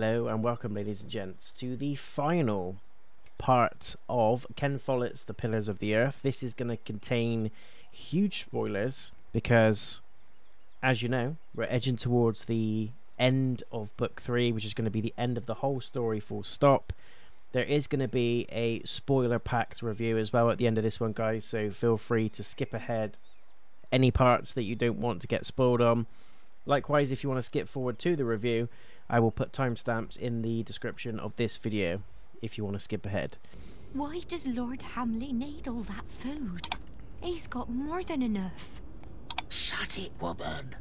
Hello and welcome, ladies and gents, to the final part of Ken Follett's The Pillars of the Earth. This is going to contain huge spoilers because, as you know, we're edging towards the end of book three, which is going to be the end of the whole story, full stop. There is going to be a spoiler packed review as well at the end of this one, guys, so feel free to skip ahead any parts that you don't want to get spoiled on. Likewise, if you want to skip forward to the review, I will put timestamps in the description of this video if you want to skip ahead. Why does Lord Hamleigh need all that food? He's got more than enough. Shut it, woman.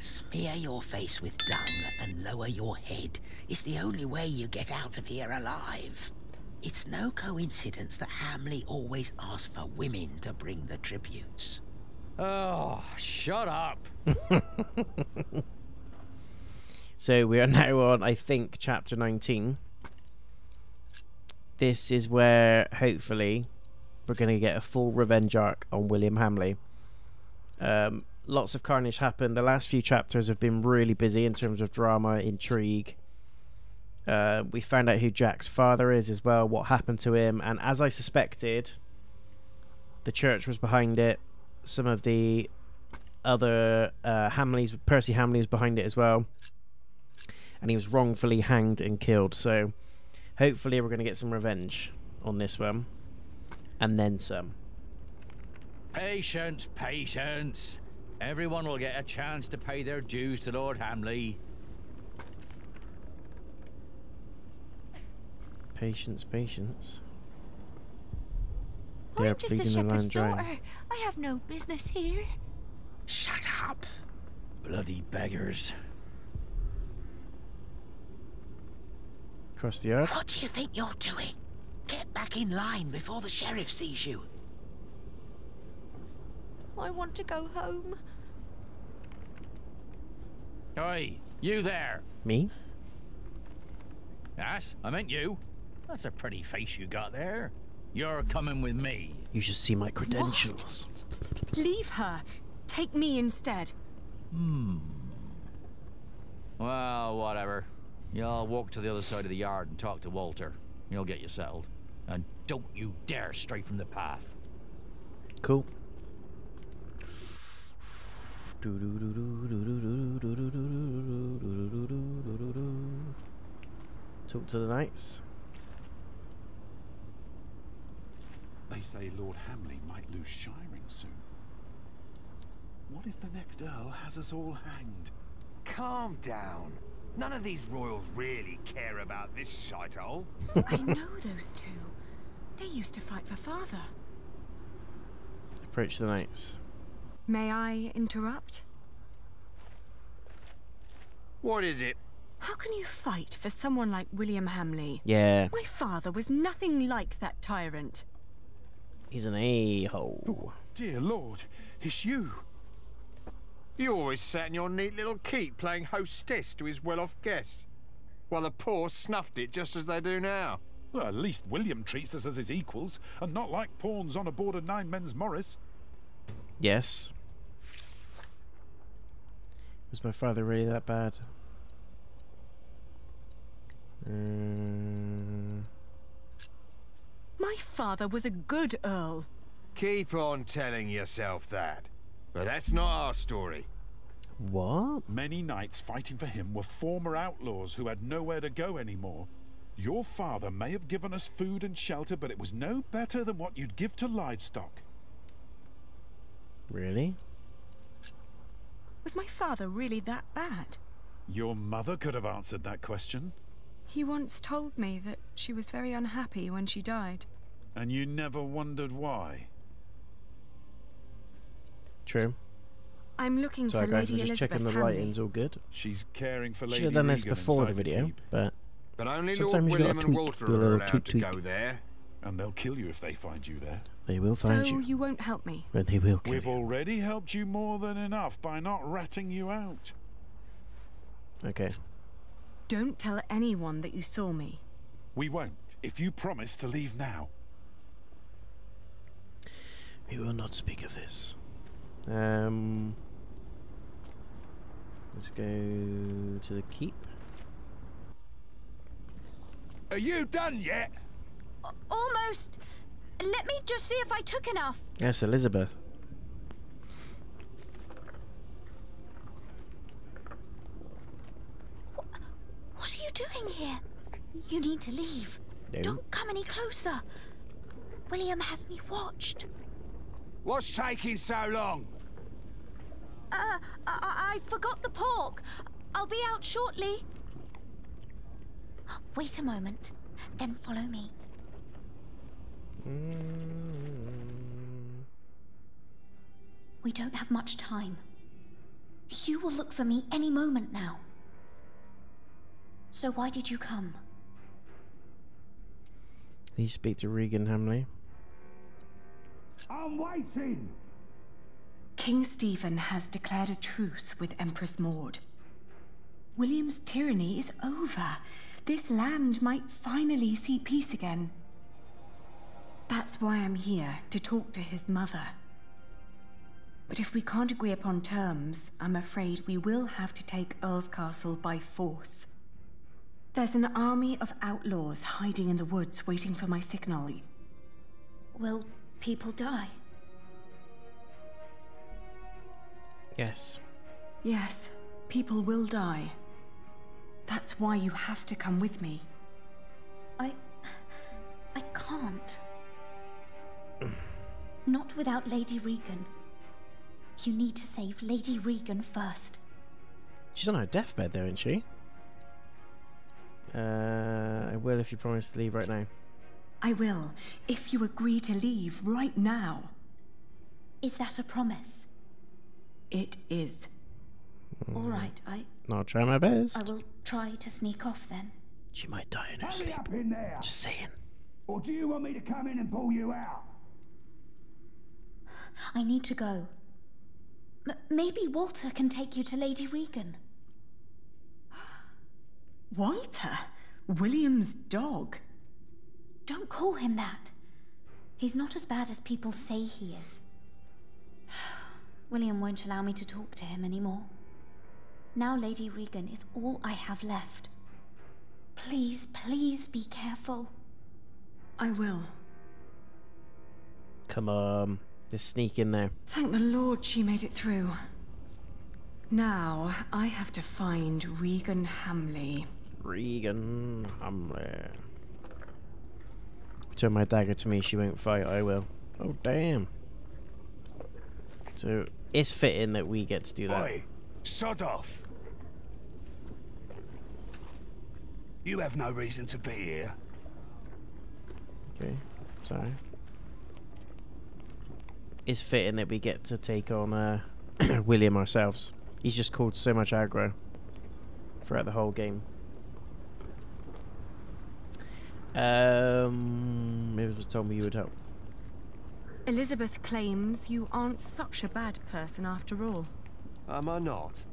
Smear your face with dung and lower your head. It's the only way you get out of here alive. It's no coincidence that Hamleigh always asks for women to bring the tributes. Oh, shut up. So we are now on, I think, chapter 19. This is where, hopefully, we're going to get a full revenge arc on William Hamleigh. Um, lots of carnage happened. The last few chapters have been really busy in terms of drama, intrigue. Uh, we found out who Jack's father is as well, what happened to him, and as I suspected, the church was behind it. Some of the other uh, Hamleighs, Percy Hamleigh was behind it as well and he was wrongfully hanged and killed. So hopefully we're going to get some revenge on this one, and then some. Patience, patience. Everyone will get a chance to pay their dues to Lord Hamleigh. Patience, patience. They I'm just a bleeding the shepherd's dry. daughter. I have no business here. Shut up. Bloody beggars. Across the earth. What do you think you're doing? Get back in line before the sheriff sees you. I want to go home. Oi, you there. Me? Yes, I meant you. That's a pretty face you got there. You're coming with me. You should see my credentials. Leave her. Take me instead. Hmm. Well, whatever. You'll walk to the other side of the yard and talk to Walter. He'll get you settled. And don't you dare stray from the path. Cool. Talk to the knights. They say Lord Hamleigh might lose shiring soon. What if the next Earl has us all hanged? Calm down. None of these royals really care about this shithole. I know those two. They used to fight for father. Approach the knights. May I interrupt? What is it? How can you fight for someone like William Hamleigh? Yeah, My father was nothing like that tyrant. he's an a-hole. Oh, Dear Lord, it's you. You always sat in your neat little keep playing hostess to his well-off guests. While the poor snuffed it just as they do now. Well, at least William treats us as his equals, and not like pawns on a board of nine men's Morris. Yes. Was my father really that bad? Um, My father was a good earl. Keep on telling yourself that. But that's not our story. what? Many knights fighting for him were former outlaws who had nowhere to go anymore. Your father may have given us food and shelter, but it was no better than what you'd give to livestock. Really? Was my father really that bad? Your mother could have answered that question, He once told me that she was very unhappy when she died. and you never wondered why. True. I'm looking Sorry for guys, Lady we're just Elizabeth checking the Hamleigh. lighting's all good. She's caring for Should Lady have done this Regan before the inside video, keep, but But only Sometimes Lord you gotta William and tweak, Walter do a are little allowed tweak, to tweak. go there. and they'll kill you if they find you there. they will find so you. you won't help me? But they will kill We've you. already helped you more than enough by not ratting you out. Okay. Don't tell anyone that you saw me. We won't, if you promise to leave now. We will not speak of this. Um, let's go to the keep. Are you done yet? Almost. Let me just see if I took enough. Yes, Elizabeth. What are you doing here? You need to leave. No. Don't come any closer. William has me watched. What's taking so long? Uh, I, I I forgot the pork. I'll be out shortly. Wait a moment, then follow me. We don't have much time. Hugh will look for me any moment now. So why did you come? Please speak to Regan Hamleigh. I'm waiting. King Stephen has declared a truce with Empress Maud. William's tyranny is over. This land might finally see peace again. That's why I'm here, to talk to his mother. But if we can't agree upon terms, I'm afraid we will have to take Earlscastle by force. There's an army of outlaws hiding in the woods waiting for my signal. Will people die? Yes. Yes, people will die. That's why you have to come with me. I. I can't. Not without Lady Regan. You need to save Lady Regan first. She's on her deathbed, though, isn't she? Uh, I will if you promise to leave right now. I will, if you agree to leave right now. Is that a promise? It is. All right, I. I'll try my best. I will try to sneak off then. She might die in her Hurry sleep. up in there. Just saying. Or do you want me to come in and pull you out? I need to go. M- maybe Walter can take you to Lady Regan. Walter? William's dog? Don't call him that. He's not as bad as people say he is. William won't allow me to talk to him anymore. Now Lady Regan is all I have left. Please, please be careful. I will. Come on. Just sneak in there. Thank the Lord she made it through. Now, I have to find Regan Hamleigh. Regan Hamleigh. Turn my dagger to me, she won't fight, I will. Oh, damn. So, it's fitting that we get to do that. Oi, sod off. You have no reason to be here. Okay, sorry. It's fitting that we get to take on uh, William ourselves. He's just called so much aggro throughout the whole game. Um, it was told me you would help. Elizabeth claims you aren't such a bad person after all. Am I not?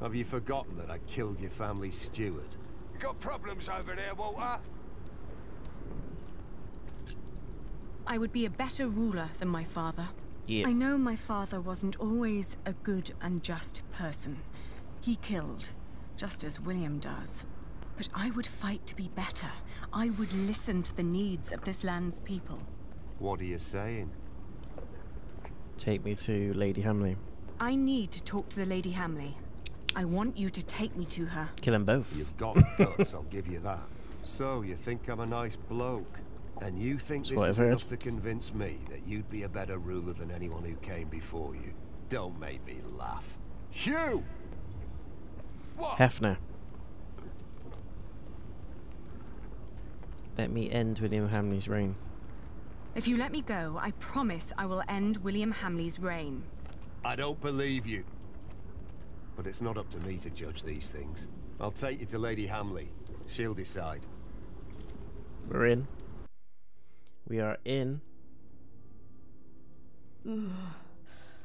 Have you forgotten that I killed your family steward? You got problems over there, Walter? I would be a better ruler than my father. Yeah. I know my father wasn't always a good and just person. He killed, just as William does. But I would fight to be better. I would listen to the needs of this land's people. What are you saying? Take me to Lady Hamleigh. I need to talk to the Lady Hamleigh. I want you to take me to her. Kill them both. You've got guts, I'll give you that. So, you think I'm a nice bloke? And you think That's this is enough to convince me that you'd be a better ruler than anyone who came before you? Don't make me laugh. Hugh! Hefner. Let me end William Hamleigh's reign. If you let me go, I promise I will end William Hamleigh's reign. I don't believe you. But it's not up to me to judge these things. I'll take you to Lady Hamleigh. She'll decide. We're in. We are in.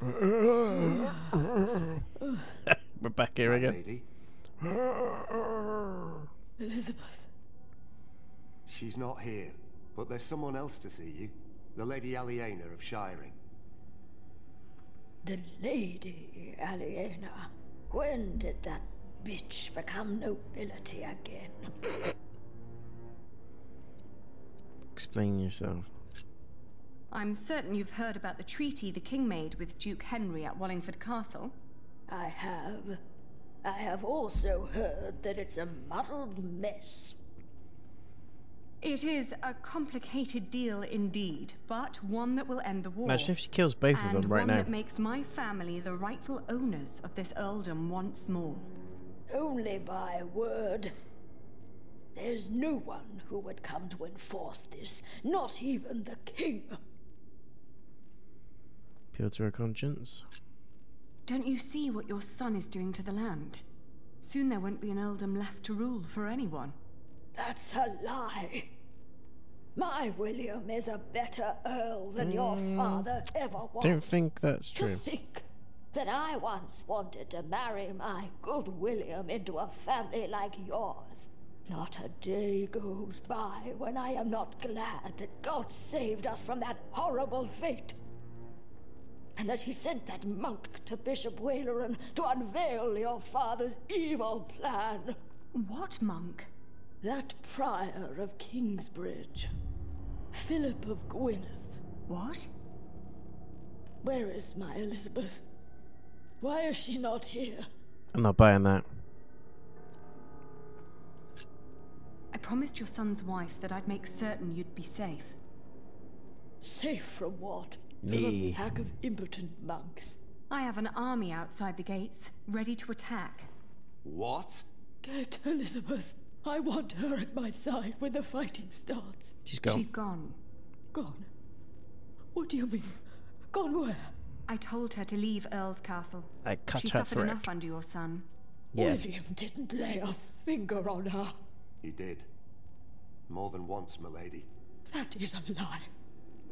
We're back here again. lady. Elizabeth. She's not here, but there's someone else to see you. The Lady Aliena of Shiring. The Lady Aliena. When did that bitch become nobility again. Explain yourself. I'm certain you've heard about the treaty the king made with Duke Henry at Wallingford Castle. I have. I have also heard that it's a muddled mess. It is a complicated deal indeed, but one that will end the war. Imagine if she kills both of and them right one now. that makes my family the rightful owners of this earldom once more. Only by word. There's no one who would come to enforce this, not even the king. Appeal to her conscience. Don't you see what your son is doing to the land? Soon there won't be an earldom left to rule for anyone. That's a lie. My William is a better earl than your mm. father ever was. Don't think that's true. To true. think that I once wanted to marry my good William into a family like yours. Not a day goes by when I am not glad that God saved us from that horrible fate. And that he sent that monk to Bishop Waleran to unveil your father's evil plan. What monk? That prior of Kingsbridge. Philip of Gwynedd. What? Where is my Elizabeth? Why is she not here? I'm not buying that. I promised your son's wife that I'd make certain you'd be safe. Safe from what? From Me. a pack of impotent monks. I have an army outside the gates, ready to attack. What? Get Elizabeth. I want her at my side when the fighting starts. She's gone. She's gone. Gone. What do you mean? Gone where? I told her to leave Earlscastle. I cut she her suffered throat. enough under your son. Yeah. William didn't lay a finger on her. He did. More than once, milady. That is a lie.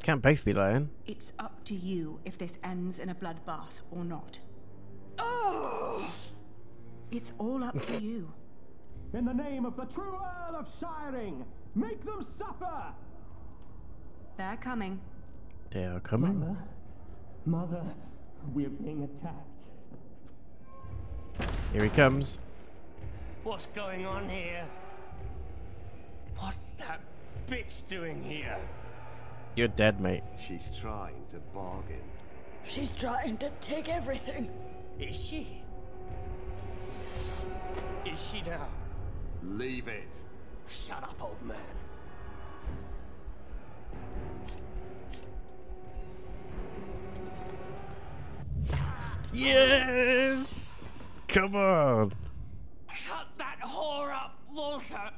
Can't both be lying. It's up to you if this ends in a bloodbath or not. Oh! It's all up to you. In the name of the true Earl of Shiring, make them suffer! They're coming. They are coming. Mother, Mother, we're being attacked. Here he comes. What's going on here? What's that bitch doing here? You're dead, mate. She's trying to bargain. She's trying to take everything. Is she? Is she now? Leave it. Shut up, old man. Yes! Come on. Cut that whore up, Walter!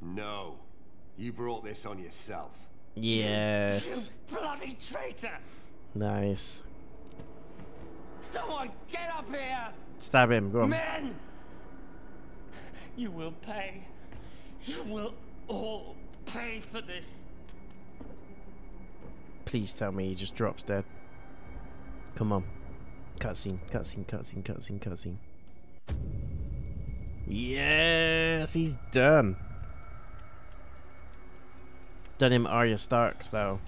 No. You brought this on yourself. Yes. You bloody traitor! Nice. Someone get up here! Stab him. Go on. Men! You will pay. You will all pay for this. Please tell me he just drops dead. Come on. Cutscene, cutscene, cutscene, cutscene, cutscene. Yes, he's done. Done him Arya Stark style.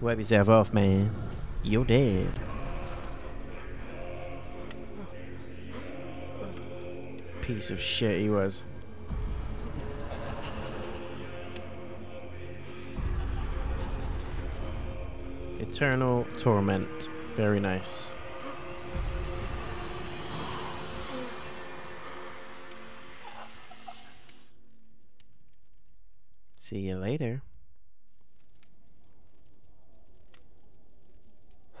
Wipe yourself off, man. You're dead. Piece of shit he was. Eternal Torment. Very nice. See you later.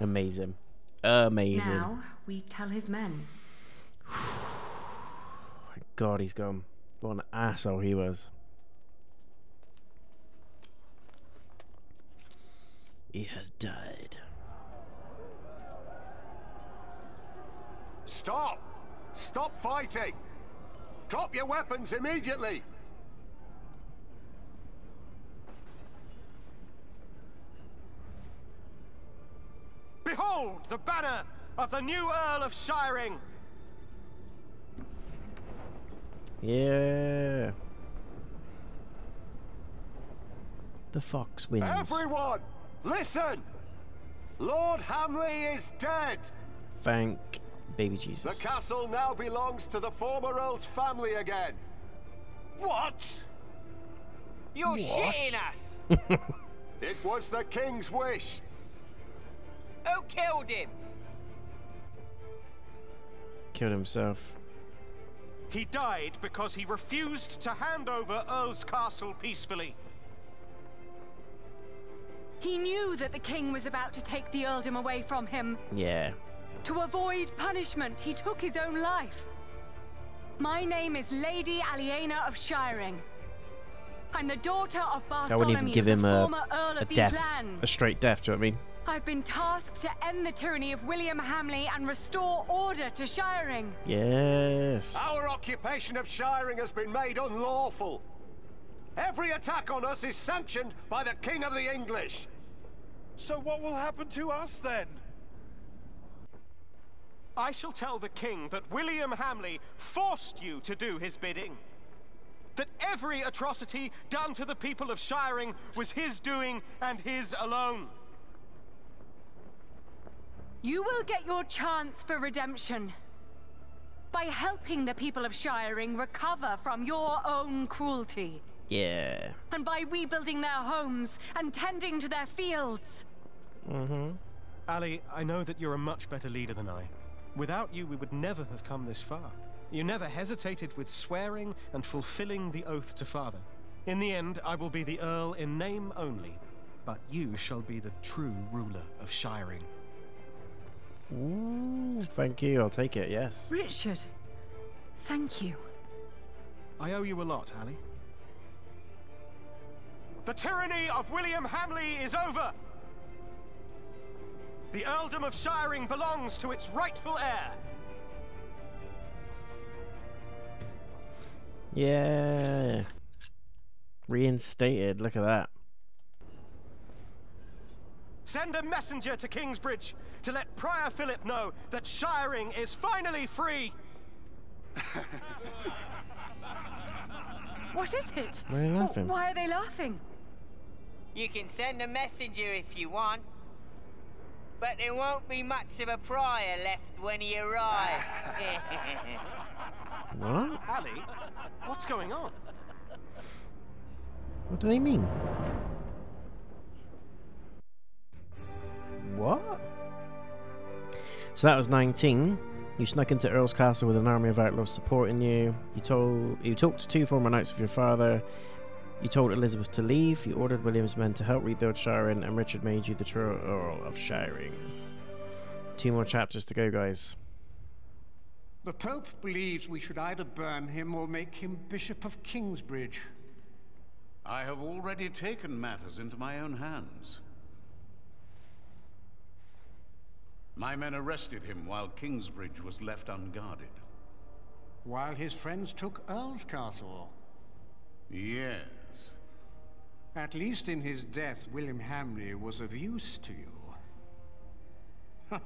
Amazing. Amazing. Now we tell his men. God, he's gone. What an asshole he was. He has died. Stop! Stop fighting! Drop your weapons immediately! Behold the banner of the new Earl of Shiring! Yeah. The fox wins. Everyone, listen! Lord Hamleigh is dead! Thank baby Jesus. The castle now belongs to the former Earl's family again. What? You're What? shitting us! It was the king's wish. Who killed him? Killed himself. He died because he refused to hand over Earlscastle peacefully. He knew that the king was about to take the earldom away from him. Yeah. To avoid punishment, he took his own life. My name is Lady Aliena of Shiring. I'm the daughter of Bartholomew, I wouldn't even give the him a, former Earl a these death, lands. a straight death. Do you know what I mean? I've been tasked to end the tyranny of William Hamleigh and restore order to Shiring. Yes. Our occupation of Shiring has been made unlawful. Every attack on us is sanctioned by the King of the English. So what will happen to us then? I shall tell the king that William Hamleigh forced you to do his bidding. That every atrocity done to the people of Shiring was his doing and his alone. You will get your chance for redemption. By helping the people of Shiring recover from your own cruelty. Yeah. And by rebuilding their homes and tending to their fields. Mm-hmm. Ali, I know that you're a much better leader than I. Without you, we would never have come this far. You never hesitated with swearing and fulfilling the oath to father. In the end, I will be the Earl in name only, but you shall be the true ruler of Shiring. Ooh, thank you. I'll take it. Yes. Richard, thank you. I owe you a lot, Ali. The tyranny of William Hamleigh is over! The earldom of Shiring belongs to its rightful heir. Yeah. Reinstated. Look at that. Send a messenger to Kingsbridge to let Prior Philip know that Shiring is finally free. What is it? Why are you laughing? Why are they laughing? You can send a messenger if you want. But there won't be much of a prior left when he arrives. What? Ali, what's going on? What do they mean? What? So that was 19. You snuck into Earlscastle with an army of outlaws supporting you. You told you talked to two former knights of your father. You told Elizabeth to leave. You ordered William's men to help rebuild Shiring, and Richard made you the true Earl of Shiring. Two more chapters to go, guys. The Pope believes we should either burn him or make him Bishop of Kingsbridge. I have already taken matters into my own hands. My men arrested him while Kingsbridge was left unguarded. While his friends took Earlscastle. Yes. At least in his death, William Hamleigh was of use to you.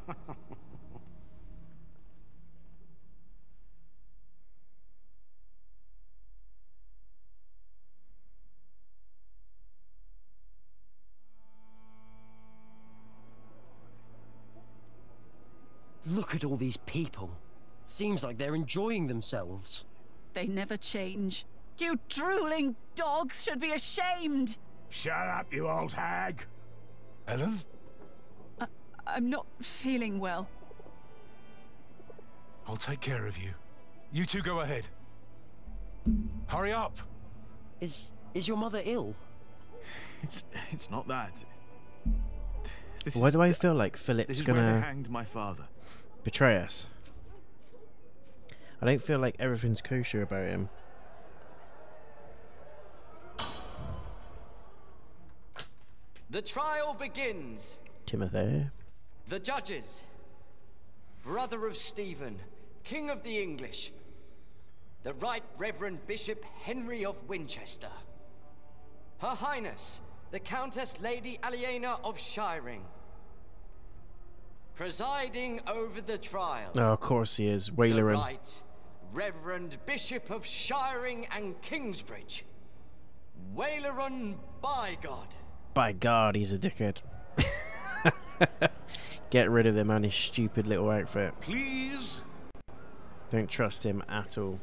Look at all these people. Seems like they're enjoying themselves. They never change. You drooling dogs should be ashamed. Shut up, you old hag. Ellen? I- I'm not feeling well. I'll take care of you. You two go ahead. Hurry up. Is is your mother ill? It's it's not that. This Why is- do I feel like Philip's This is where they gonna hanged my father. Betray us? I don't feel like everything's kosher about him. The trial begins. Timothy. The judges. Brother of Stephen, King of the English. The Right Reverend Bishop Henry of Winchester. Her Highness, the Countess Lady Aliena of Shiring. Presiding over the trial. Oh, of course he is. The Waleran. Right Reverend Bishop of Shiring and Kingsbridge. Waileron by God. By God, he's a dickhead. Get rid of him and his stupid little outfit. Please, Don't trust him at all.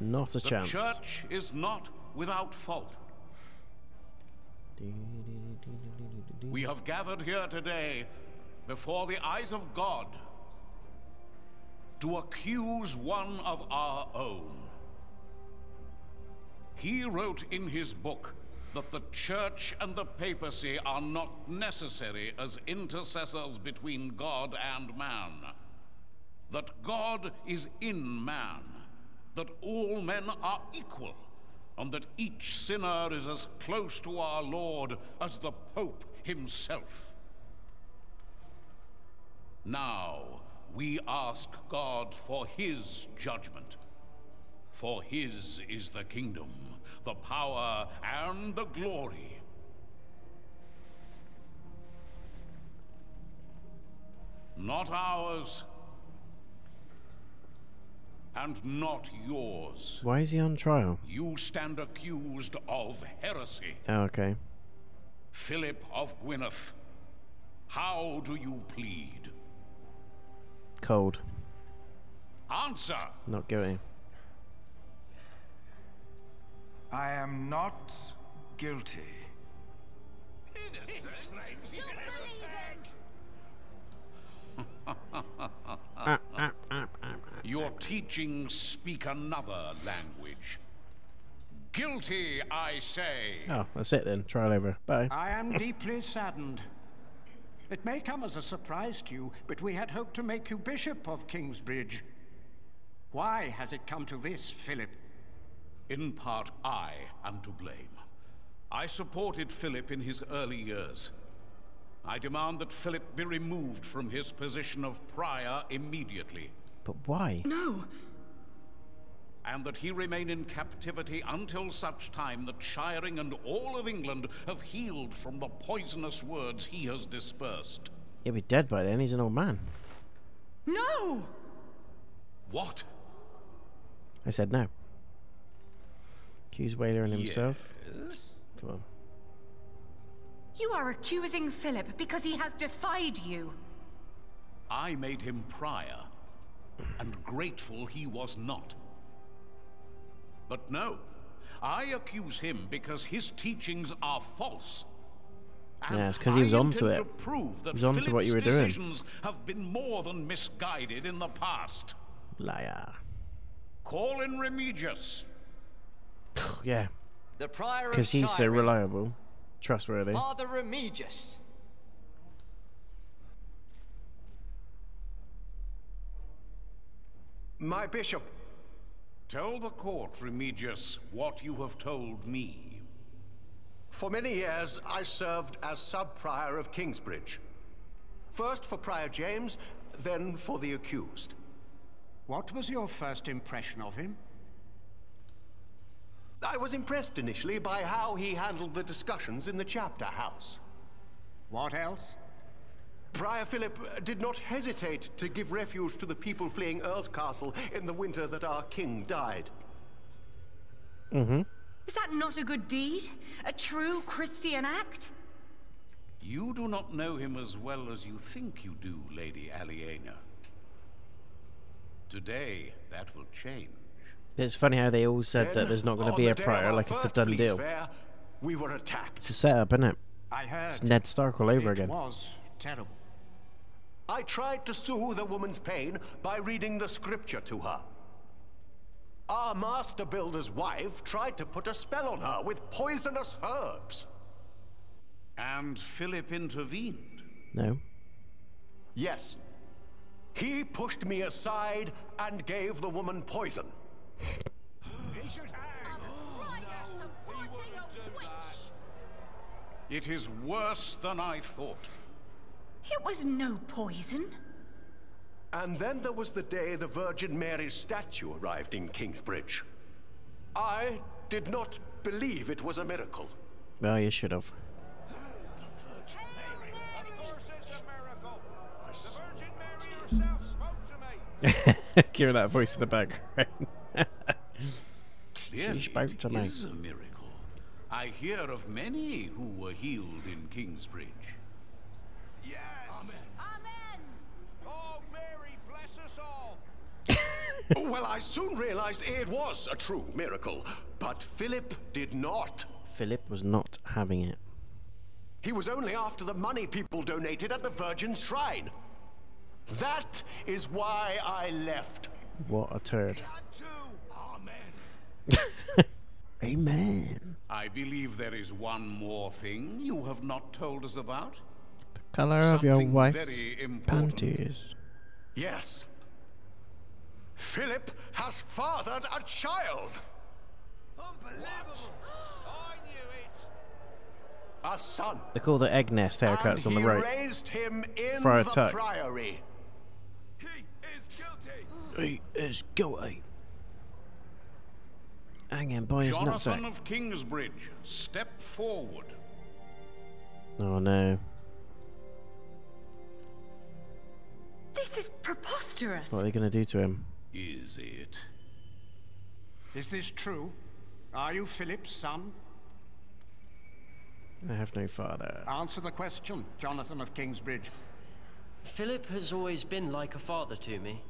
Not a the chance. church is not without fault. We have gathered here today before the eyes of God to accuse one of our own. He wrote in his book that the church and the papacy are not necessary as intercessors between God and man. That God is in man. That all men are equal. And that each sinner is as close to our Lord as the Pope himself. Now, we ask God for his judgment. For his is the kingdom, the power, and the glory. Not ours, and not yours. Why is he on trial? You stand accused of heresy. Oh, okay. Philip of Gwynedd, how do you plead? Cold. Answer! Not guilty. I am not guilty. Ah, ah, ah, Your teachings speak another language. Guilty, I say. Oh, that's it then. Trial over. Bye. I am deeply saddened. It may come as a surprise to you, but we had hoped to make you Bishop of Kingsbridge. Why has it come to this, Philip? In part, I am to blame. I supported Philip in his early years. I demand that Philip be removed from his position of prior immediately. But why? No. And that he remain in captivity until such time that Shiring and all of England have healed from the poisonous words he has dispersed. He'll be dead by then. He's an old man. No! What? I said no. Accuse Waleran himself. Yes. Come on. You are accusing Philip because he has defied you. I made him prior, and grateful he was not. But no, I accuse him because his teachings are false. And Yeah, it's 'cause he was I onto intend it. To prove that He was onto Philip's what you were doing. decisions have been more than misguided in the past. Liar. Call in Remigius. yeah. The Prior of Because he's so reliable. Trustworthy. Father Remigius. My bishop. Tell the court, Remigius, what you have told me. For many years, I served as sub-prior of Kingsbridge. First for Prior James, then for the accused. What was your first impression of him? I was impressed initially by how he handled the discussions in the chapter house. What else? Prior Philip did not hesitate to give refuge to the people fleeing Earlscastle in the winter that our king died. Mm-hmm. Is that not a good deed? A true Christian act? You do not know him as well as you think you do, Lady Aliena. Today, that will change. It's funny how they all said that there's not going to be a prior, like it's a first done deal. fair, we were attacked. It's a setup, isn't it? I heard. It's Ned Stark all over it again. was terrible. I tried to soothe the woman's pain by reading the scripture to her. Our master builder's wife tried to put a spell on her with poisonous herbs. And Philip intervened. No. Yes. He pushed me aside and gave the woman poison. It is worse than I thought. It was no poison. And then there was the day the Virgin Mary's statue arrived in Kingsbridge. I did not believe it was a miracle. Well, you should have. Hear that voice in the background. Clearly, she spoke to it me. is a miracle. I hear of many who were healed in Kingsbridge. Yes! Amen. Well, I soon realized it was a true miracle, but Philip did not. Philip was not having it. He was only after the money people donated at the Virgin Shrine. That is why I left. What a turd. Amen. Amen. I believe there is one more thing you have not told us about. The color of your wife's very panties. Yes. Philip has fathered a child. Unbelievable! I knew it! A son. They call the egg nest haircuts and on the he road. raised him in For a the tuck. priory. He is guilty. Hanging by his Jonathan nutsack. of Kingsbridge, step forward. Oh no. This is preposterous. What are they going to do to him? Is it? Is this true? Are you Philip's son? I have no father. Answer the question, Jonathan of Kingsbridge. Philip has always been like a father to me.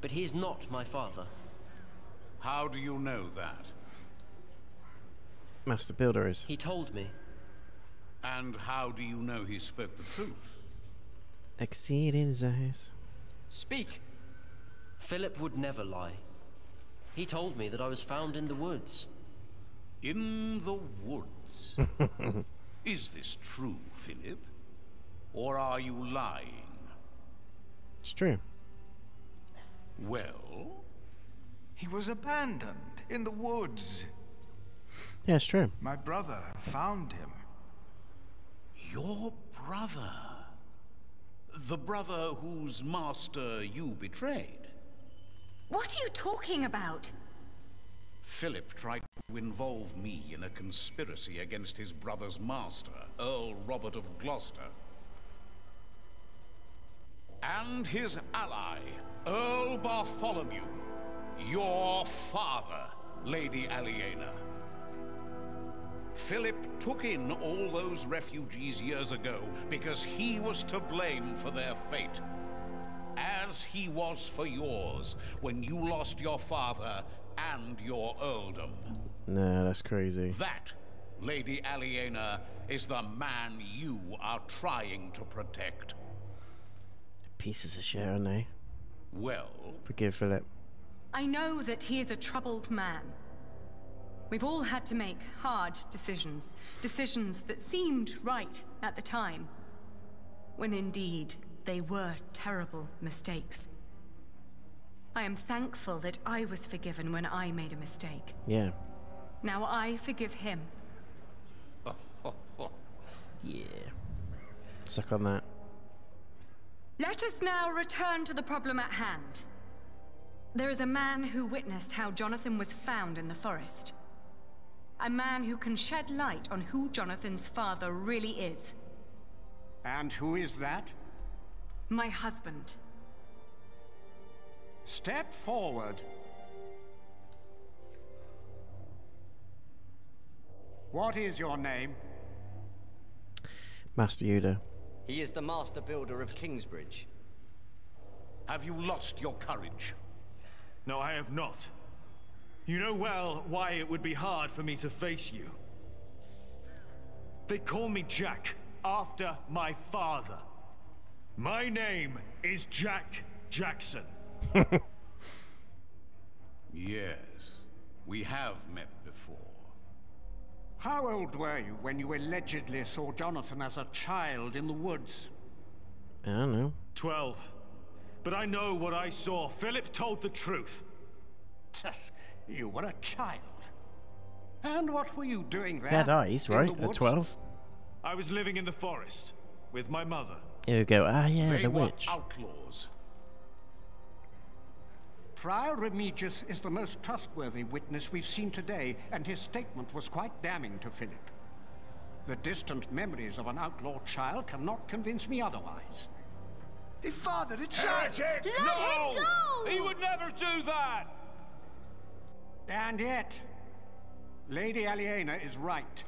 But he is not my father. How do you know that? Master Builder is. He told me. And how do you know he spoke the truth? I can in his eyes. Speak! Philip would never lie. He told me that I was found in the woods. In the woods? Is this true, Philip? Or are you lying? It's true. Well, He was abandoned in the woods. Yeah, it's true. My brother found him. your brother. The brother whose master you betrayed. What are you talking about? Philip tried to involve me in a conspiracy against his brother's master, Earl Robert of Gloucester. And his ally, Earl Bartholomew, your father, Lady Aliena. Philip took in all those refugees years ago because he was to blame for their fate. As he was for yours when you lost your father and your earldom. No, that's crazy. That, Lady Aliena, is the man you are trying to protect. Pieces of shit, aren't they? Well, Forgive Philip. I know that he is a troubled man. We've all had to make hard decisions. Decisions that seemed right at the time. When indeed, they were terrible mistakes. I am thankful that I was forgiven when I made a mistake. Yeah. Now I forgive him. Yeah. Suck on that. Let us now return to the problem at hand. There is a man who witnessed how Jonathan was found in the forest. A man who can shed light on who Jonathan's father really is. And who is that? My husband. Step forward. What is your name? Master Yoda. He is the master builder of Kingsbridge. have you lost your courage? No, I have not. You know well why it would be hard for me to face you. They call me Jack, after my father. My name is Jack Jackson. Yes, we have met before. How old were you when you allegedly saw Jonathan as a child in the woods? I don't know. Twelve. But I know what I saw. Philip told the truth. You were a child. And what were you doing there? He had eyes, in right? the At 12? I was living in the forest with my mother. Here we go. Ah, yeah, they the were witch. outlaws. Prior Remigius is the most trustworthy witness we've seen today, and his statement was quite damning to Philip. The distant memories of an outlaw child cannot convince me otherwise. He fathered a child! Heretic! Let No! him go! He would never do that! And yet, Lady Aliena is right.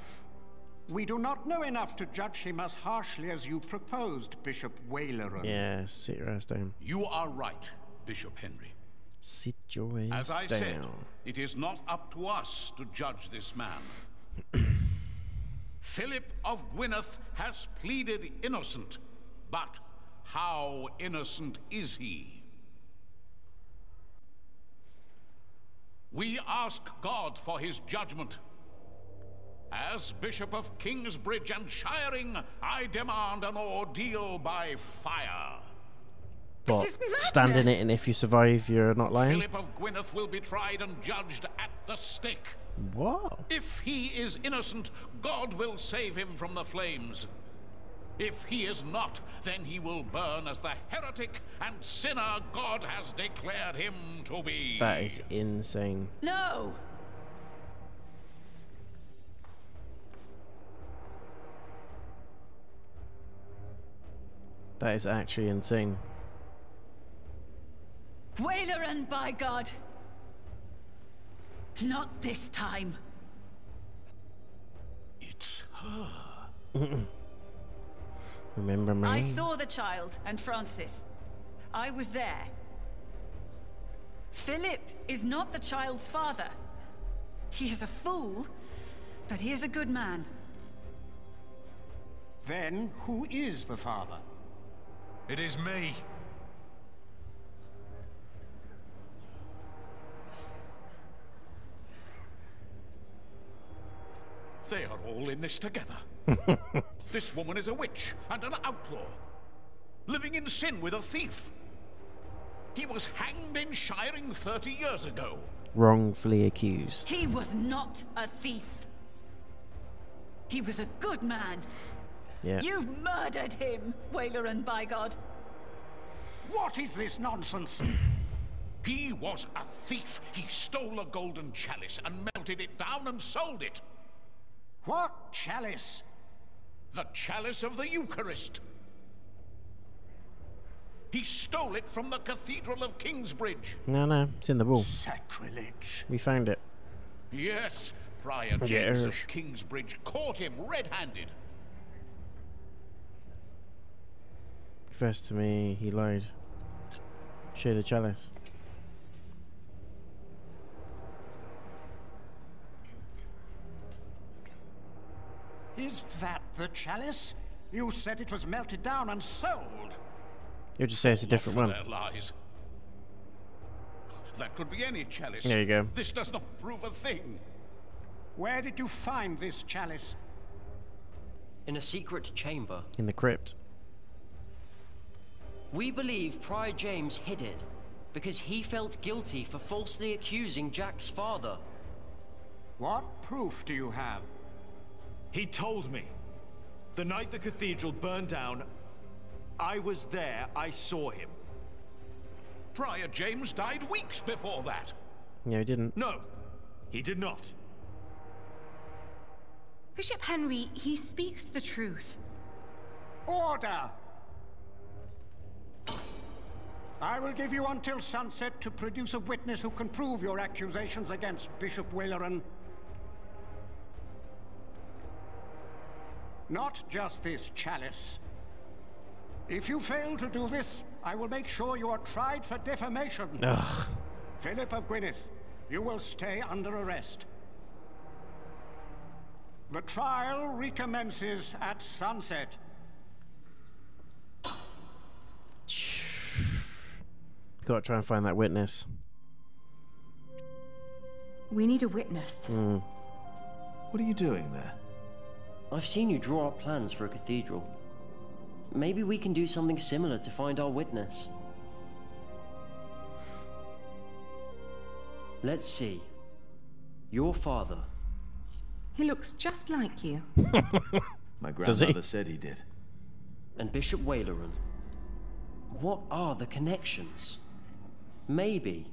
We do not know enough to judge him as harshly as you proposed, Bishop Waileron. Yeah, sit your ass down. You are right, Bishop Henry. Sit your ass As I down. said, it is not up to us to judge this man. Philip of Gwynedd has pleaded innocent, but how innocent is he? We ask God for his judgment. As Bishop of Kingsbridge and Shiring, I demand an ordeal by fire. But standing it, and if you survive, you're not lying. Philip of Gwynedd will be tried and judged at the stake. What? If he is innocent, God will save him from the flames. If he is not, then he will burn as the heretic and sinner God has declared him to be. That is insane. No! That is actually insane. Waleran, by God! Not this time. It's her. Remember me? I saw the child and Francis. I was there. Philip is not the child's father. He is a fool, but he is a good man. Then who is the father? It is me. They are all in this together. This woman is a witch and an outlaw, living in sin with a thief. He was hanged in Shiring 30 years ago. Wrongfully accused. He was not a thief. He was a good man. Yeah. You've murdered him, Waleran, by God. What is this nonsense? He was a thief. He stole a golden chalice and melted it down and sold it. What chalice? The chalice of the Eucharist. He stole it from the Cathedral of Kingsbridge. No, no, it's in the wall. Sacrilege. We found it. Yes, Prior James of Kingsbridge caught him red-handed. Confessed to me, he lied. Share the chalice. Is that the chalice? You said it was melted down and sold. You'll just say it's a different one. their lies. That could be any chalice. There you go. This does not prove a thing. Where did you find this chalice? In a secret chamber. In the crypt. We believe Prior James hid it because he felt guilty for falsely accusing Jack's father. What proof do you have? He told me. The night the cathedral burned down, I was there, I saw him. Prior James died weeks before that. No, he didn't. No, he did not. Bishop Henry, he speaks the truth. Order! I will give you until sunset to produce a witness who can prove your accusations against Bishop Waleran. Not just this chalice. If you fail to do this, I will make sure you are tried for defamation. Ugh. Philip of Gwynedd, you will stay under arrest. The trial recommences at sunset. Gotta try and find that witness. We need a witness. Hmm. What are you doing there? I've seen you draw up plans for a cathedral. Maybe we can do something similar to find our witness. Let's see. Your father. He looks just like you. My Does he? grandmother said he did. And Bishop Waleran. What are the connections? Maybe,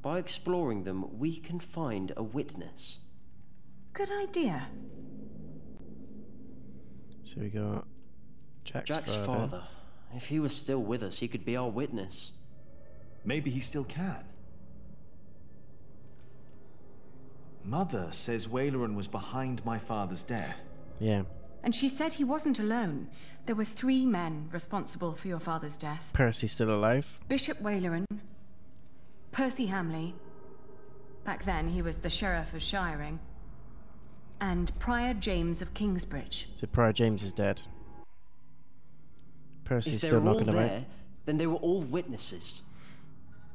by exploring them, we can find a witness. Good idea. So we got Jack's, Jack's father. If he was still with us, he could be our witness. Maybe he still can. Mother says Waleran was behind my father's death. Yeah. And she said he wasn't alone. There were three men responsible for your father's death Percy's still alive. Bishop Waleran, Percy Hamleigh, back then he was the Sheriff of Shiring, and Prior James of Kingsbridge. So Prior James is dead. Percy's if they still all knocking there, about. then they were all witnesses.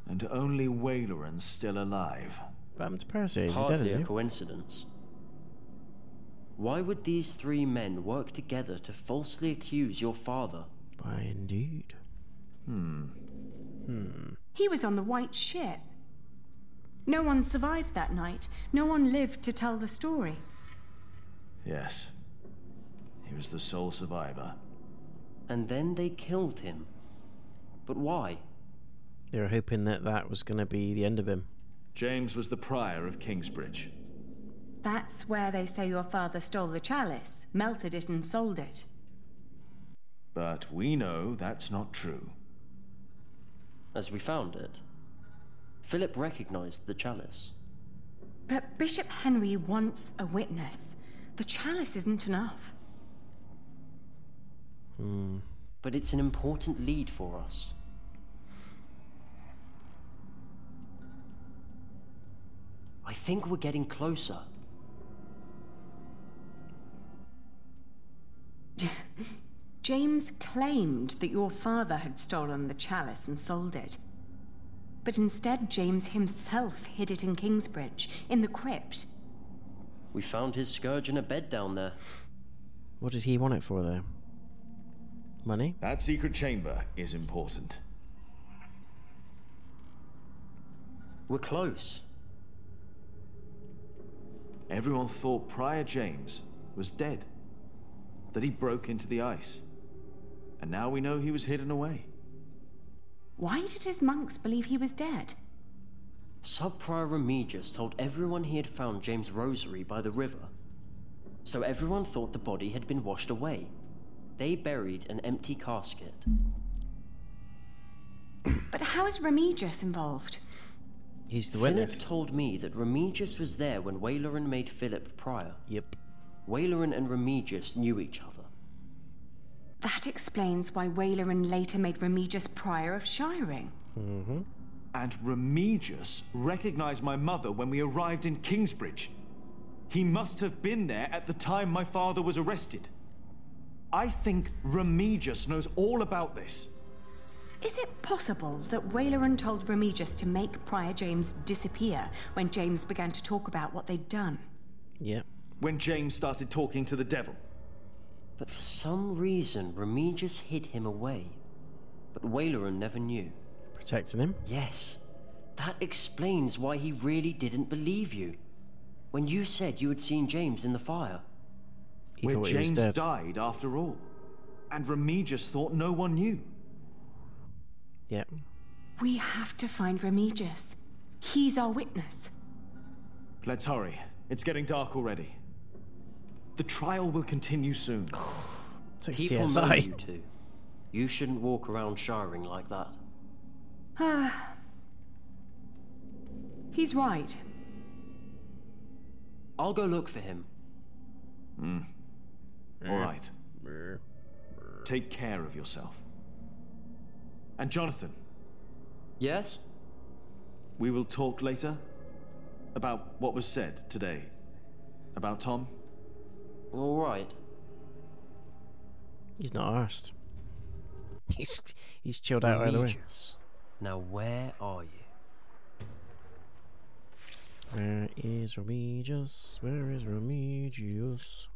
And only Waleran's still alive. What happened to Percy? Is he dead, is a he? coincidence. Why would these three men work together to falsely accuse your father? Why, indeed. Hmm. Hmm. He was on the White Ship. No one survived that night. No one lived to tell the story. Yes. He was the sole survivor. And then they killed him. But why? They were hoping that that was going to be the end of him. James was the prior of Kingsbridge. That's where they say your father stole the chalice, melted it, and sold it. But we know that's not true. As we found it, Philip recognized the chalice. But Bishop Henry wants a witness. The chalice isn't enough. Hmm. But it's an important lead for us. I think we're getting closer. James claimed that your father had stolen the chalice and sold it. But instead, James himself hid it in Kingsbridge, in the crypt. We found his scourge in a bed down there. What did he want it for, though? Money? That secret chamber is important. We're close. Everyone thought Prior James was dead. That he broke into the ice. And now we know he was hidden away. Why did his monks believe he was dead? Subprior Remigius told everyone he had found James' rosary by the river. So everyone thought the body had been washed away. They buried an empty casket. But how is Remigius involved? He's the Philip witness. told me that Remigius was there when Waleran made Philip prior. Yep. Waleran and Remigius knew each other. That explains why Waleran later made Remigius prior of Shiring. Mm-hmm. And Remigius recognized my mother when we arrived in Kingsbridge. He must have been there at the time my father was arrested. I think Remigius knows all about this. Is it possible that Waleran told Remigius to make Prior James disappear when James began to talk about what they'd done? Yeah. When James started talking to the devil. But for some reason, Remigius hid him away. But Waleran never knew. Protecting him? Yes. That explains why he really didn't believe you. When you said you had seen James in the fire. He where thought he was James dead. died after all. And Remigius thought no one knew. Yep. We have to find Remigius. He's our witness. Let's hurry. It's getting dark already. The trial will continue soon. It's like People know you two. You shouldn't walk around shiring like that. Ah. He's right. I'll go look for him. Hmm. All right. Take care of yourself. And Jonathan, Yes? we will talk later about what was said today. About Tom. All right. He's not arsed. He's he's chilled out either way. Now where are you? Where is Remigius? Where is Remigius?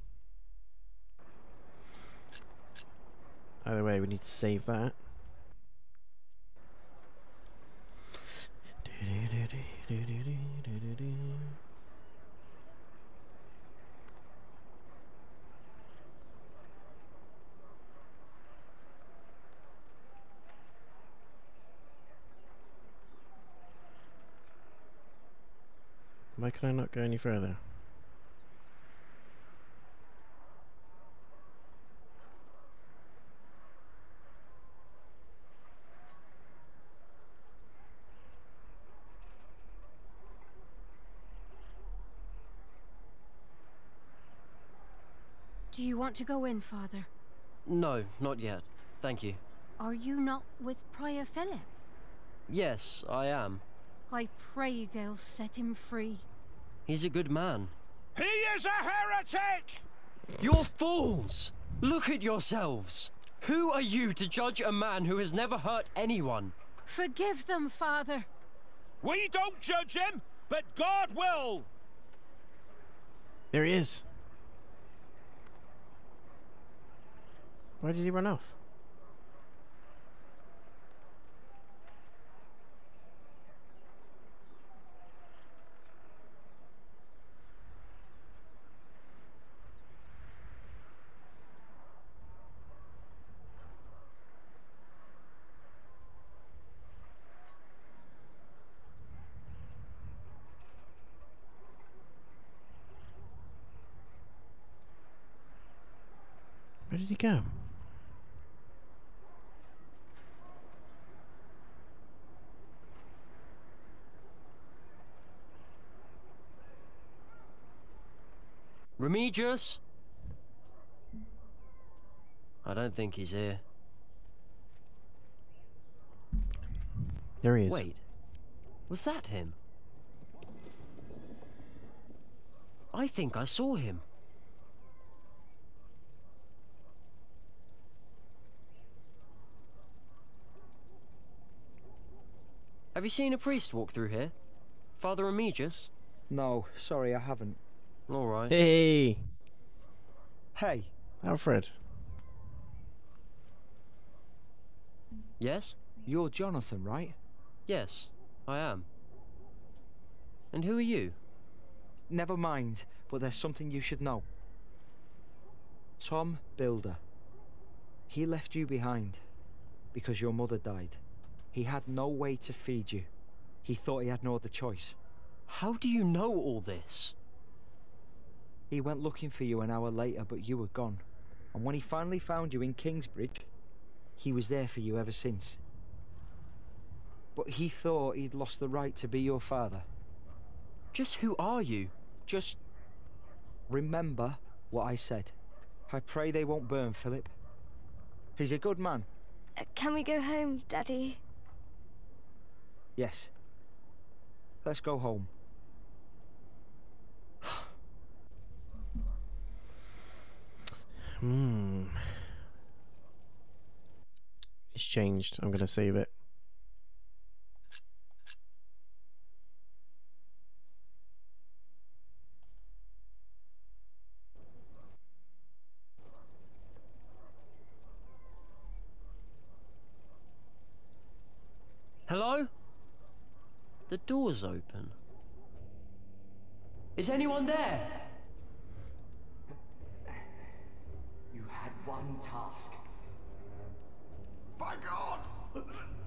Either way, we need to save that. Why can I not go any further? Do you want to go in, Father? No, not yet. Thank you. Are you not with Prior Philip? Yes, I am. I pray they'll set him free. He's a good man. He is a heretic! You're fools! Look at yourselves! Who are you to judge a man who has never hurt anyone? Forgive them, Father. We don't judge him, but God will! There he is. Why did he run off? Go? Remigius? I don't think he's here. There he is. Wait. Was that him? I think I saw him. Have you seen a priest walk through here? Father Remigius? No, sorry, I haven't. All right. Hey, Hey, Alfred. Yes? you're Jonathan, right? Yes, I am. And who are you? Never mind, but there's something you should know. Tom Builder. He left you behind because your mother died. He had no way to feed you. He thought he had no other choice. How do you know all this? He went looking for you an hour later, but you were gone. And when he finally found you in Kingsbridge, he was there for you ever since. But he thought he'd lost the right to be your father. Just who are you? Just remember what I said. I pray they won't burn Philip. He's a good man. Uh, can we go home, Daddy? Yes. Let's go home. Hmm. It's changed. I'm gonna save it. Hello? The door's open. Is anyone there? You had one task. By God!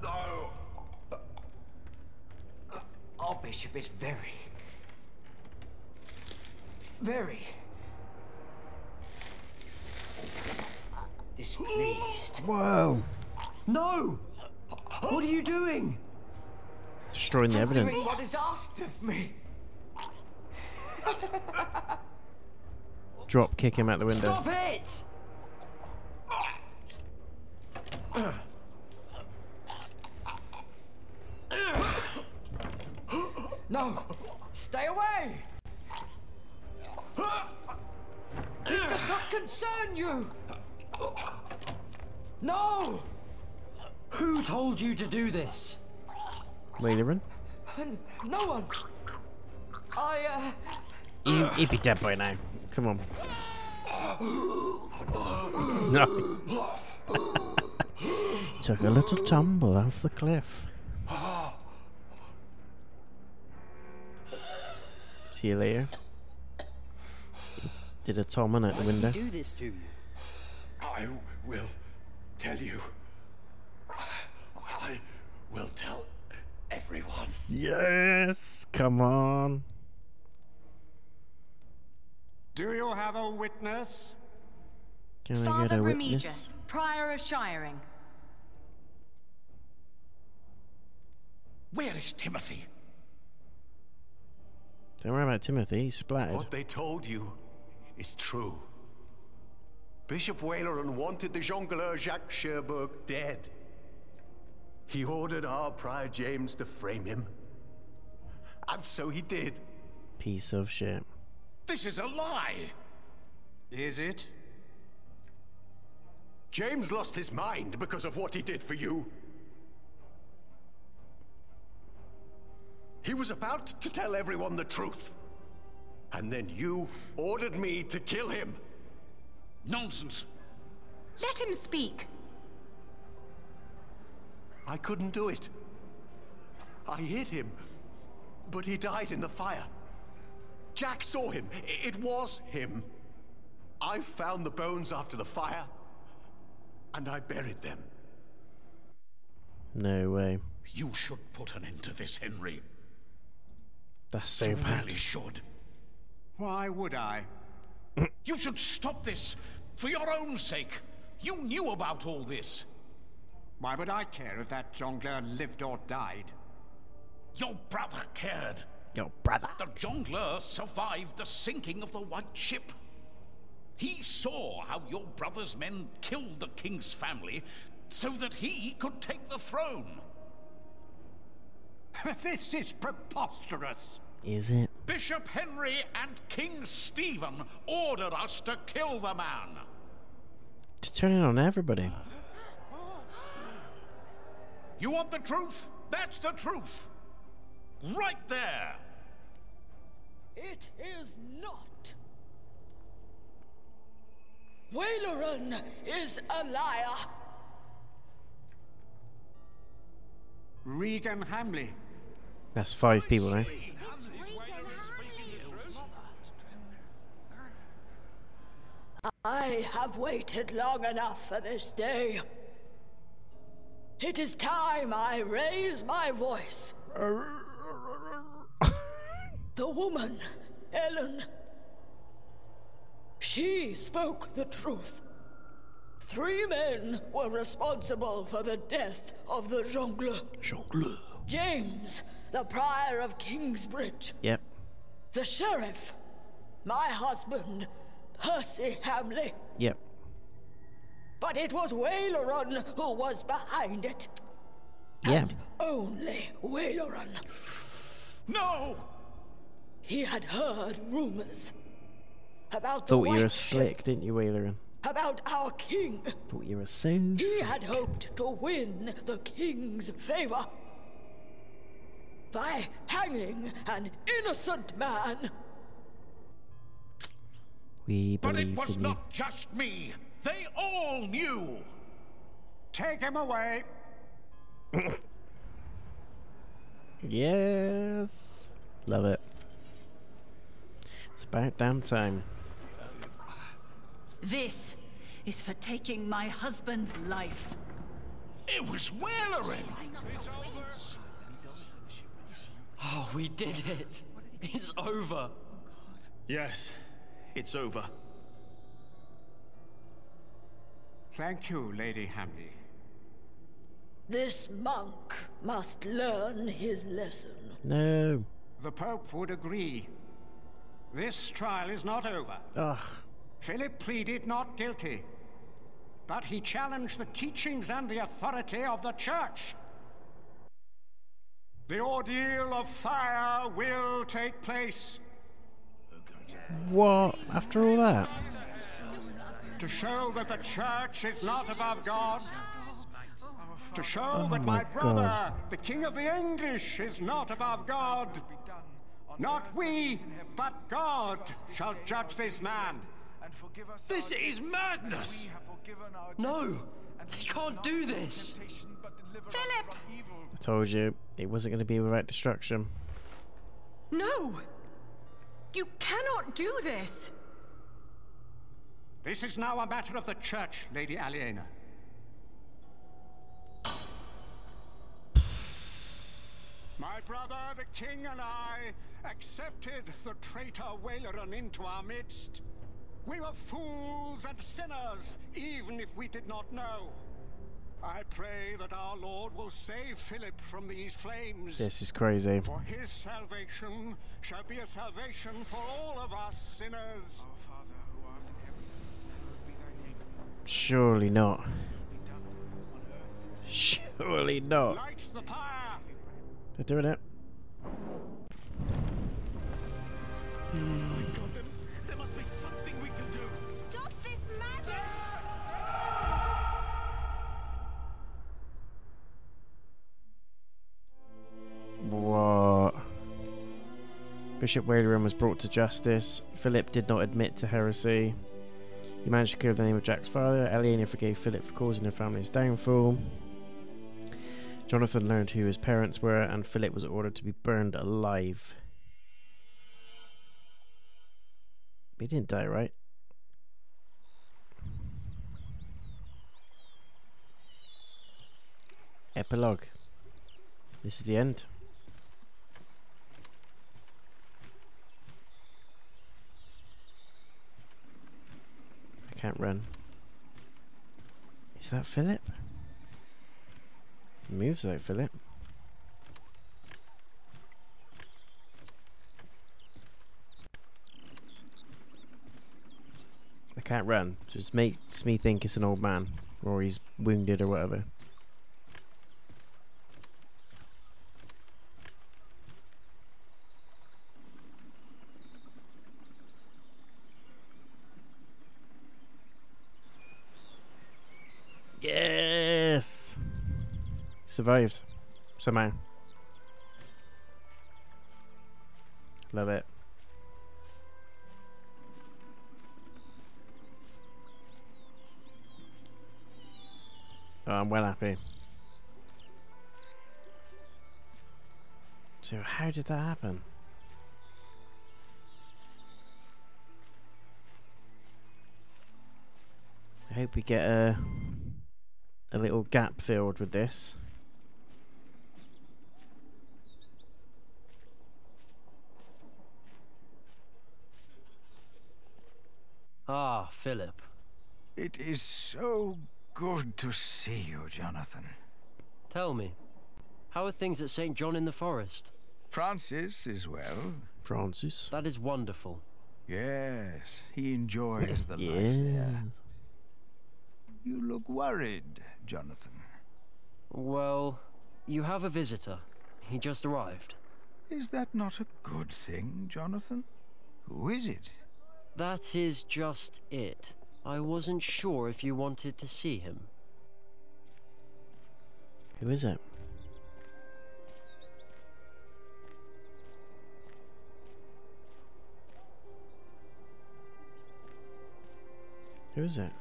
No! Our bishop is very, very displeased. Whoa! No! What are you doing? Destroying the I'm evidence. doing what is asked of me. Drop kick him out the window. Stop it! No! Stay away! This does not concern you! No! Who told you to do this? Waleran? No one! I, uh. He, he'd be dead by now. Come on. No. Took a little tumble off the cliff. See you later. Did a Tom on out the window. do this to you? I will tell you. I will tell everyone. Yes! Come on. Do you have a witness? Can I get Father a Remigius, witness? prior of Shiring. Where is Timothy? Don't worry about Timothy, he's splattered. What they told you is true. Bishop Waleran wanted the jongleur Jacques Cherbourg dead. He ordered our Prior James to frame him. And so he did. Piece of shit. This is a lie! Is it? James lost his mind because of what he did for you. He was about to tell everyone the truth. And then you ordered me to kill him. Nonsense. Let him speak. I couldn't do it. I hit him, but he died in the fire. Jack saw him. It was him. I found the bones after the fire, and I buried them. No way. You should put an end to this, Henry. That's so you bad. really should. Why would I? you should stop this for your own sake. You knew about all this. Why would I care if that jongleur lived or died? Your brother cared. Your brother. The jongleur survived the sinking of the White Ship. He saw how your brother's men killed the king's family so that he could take the throne. this is preposterous. Is it? Bishop Henry and King Stephen ordered us to kill the man. Just turn it on everybody. You want the truth? That's the truth. Right there. It is not. Waleran is a liar. Regan Hamleigh. That's five people eh? now. I have waited long enough for this day. It is time I raise my voice. the woman, Ellen, she spoke the truth. Three men were responsible for the death of the jongleur. Jongleur. James, the prior of Kingsbridge. Yep. The sheriff, my husband, Percy Hamleigh. Yep. But it was Waleran who was behind it. Yeah. Only Waleran. No! He had heard rumors about the Thought you were White slick, Ship, didn't you, Waleran? about our king. Thought you were so He slick. had hoped to win the king's favor by hanging an innocent man. We believed But it was in you. not just me. They all knew. Take him away. Yes. Love it. It's about damn time. This is for taking my husband's life. It was Waleran. Oh, we did it. It's over. Yes, it's over. Thank you, Lady Hamleigh. This monk must learn his lesson. No. The Pope would agree. This trial is not over. Ugh. Philip pleaded not guilty, but he challenged the teachings and the authority of the Church. The ordeal of fire will take place What? After all that? To show that the Church is not above God. To show Oh that my my brother, God. the King of the English, is not above God. Not we, but God shall judge this man. This is madness! No! He can't do this! Philip! I told you it wasn't going to be without destruction. No! You cannot do this! This is now a matter of the Church, Lady Aliena. My brother, the King, and I accepted the traitor Waleran into our midst. We were fools and sinners, even if we did not know. I pray that our Lord will save Philip from these flames. This is crazy. For his salvation shall be a salvation for all of us sinners. Surely not. Surely not. They're doing it. What? Bishop Waleran was brought to justice. Philip did not admit to heresy. He managed to clear the name of Jack's father. Eleanor forgave Philip for causing her family's downfall. Jonathan learned who his parents were, and Philip was ordered to be burned alive. But he didn't die, right? Epilogue. This is the end. Can't run. Is that Philip? Moves like Philip. I can't run. Just makes me think it's an old man. Or he's wounded or whatever. Yes! Survived. Somehow. Love it. Oh, I'm well happy. So how did that happen? I hope we get a a little gap filled with this. Ah, Philip. It is so good to see you, Jonathan. Tell me, how are things at St. John in the Forest? Francis is well. Francis? That is wonderful. Yes, he enjoys the life Yes. there. You look worried, Jonathan. Well, you have a visitor. He just arrived. Is that not a good thing, Jonathan? Who is it? That is just it. I wasn't sure if you wanted to see him. Who is it? Who is it?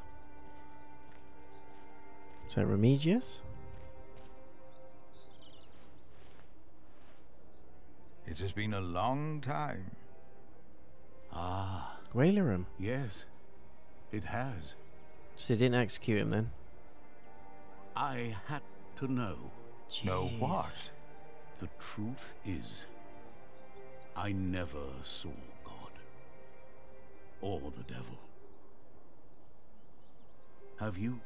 Is that Remigius? It has been a long time. Ah. Waleran. Yes, it has. So they didn't execute him then? I had to know. Know what? The truth is, I never saw God or the devil. Have you?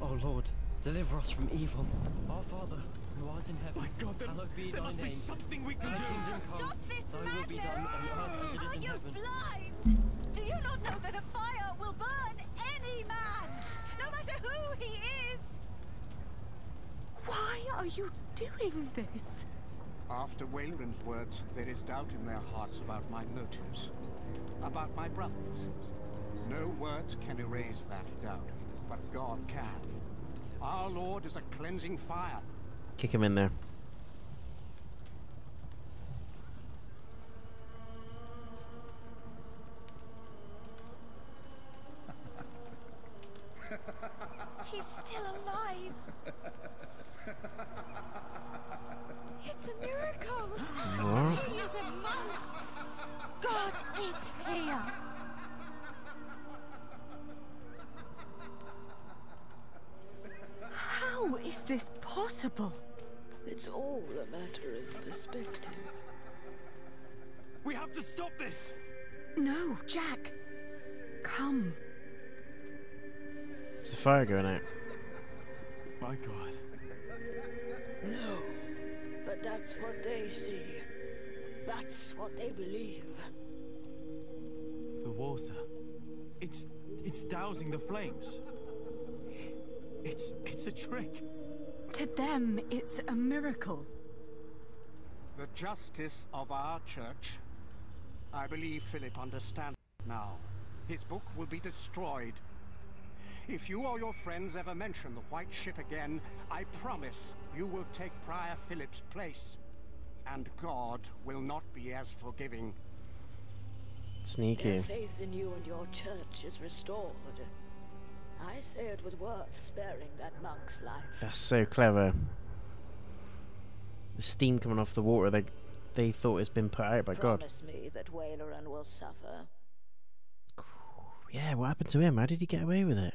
Oh Lord, deliver us from evil. Our Father, who art in heaven, My God, there, be there thy must be something we can do. kingdom come, Stop this thy madness! done on earth as it is Are you heaven. blind? Do you not know that a fire will burn any man, no matter who he is? Why are you doing this? After Waleran's words, there is doubt in their hearts about my motives, about my brothers. No words can erase that doubt, but God can. Our Lord is a cleansing fire. Kick him in there. He's still alive. It's a miracle. What? He is among us. God is here. How is this possible? It's all a matter of perspective. We have to stop this. No, Jack. Come. Is the fire going out? My God. No, but that's what they see. That's what they believe. The water. It's it's dousing the flames. It's it's a trick. To them, it's a miracle. The justice of our church. I believe Philip understands now. His book will be destroyed. If you or your friends ever mention the White Ship again, I promise you will take Prior Philip's place. And God will not be as forgiving. Sneaky. Their faith in you and your church is restored. I say it was worth sparing that monk's life. That's so clever. The steam coming off the water, they they thought it's been put out by God. Promise me that Waleran will suffer. Yeah, what happened to him? How did he get away with it?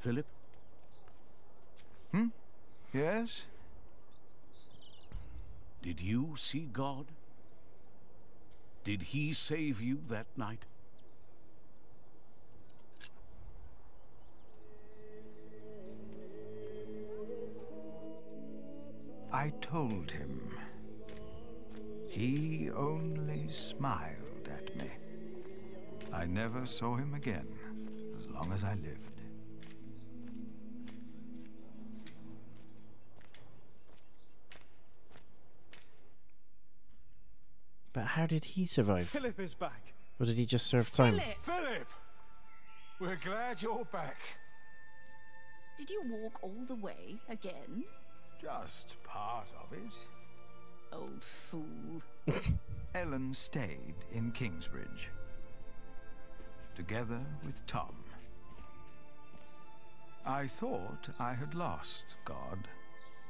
Philip? Hmm? Yes? Did you see God? Did he save you that night? I told him. He only smiled at me. I never saw him again, as long as I lived. How did he survive? Philip is back. Or did he just serve time? Philip! We're glad you're back. Did you walk all the way again? Just part of it. Old fool. Ellen stayed in Kingsbridge, together with Tom. I thought I had lost God,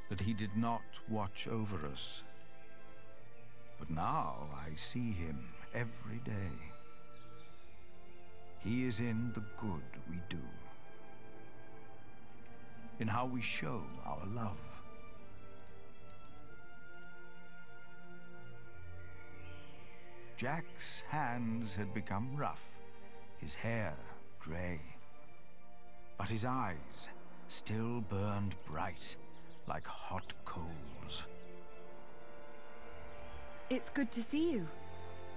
that he did not watch over us. But now I see him every day. He is in the good we do, in how we show our love. Jack's hands had become rough, his hair grey. But his eyes still burned bright, like hot coals. It's good to see you.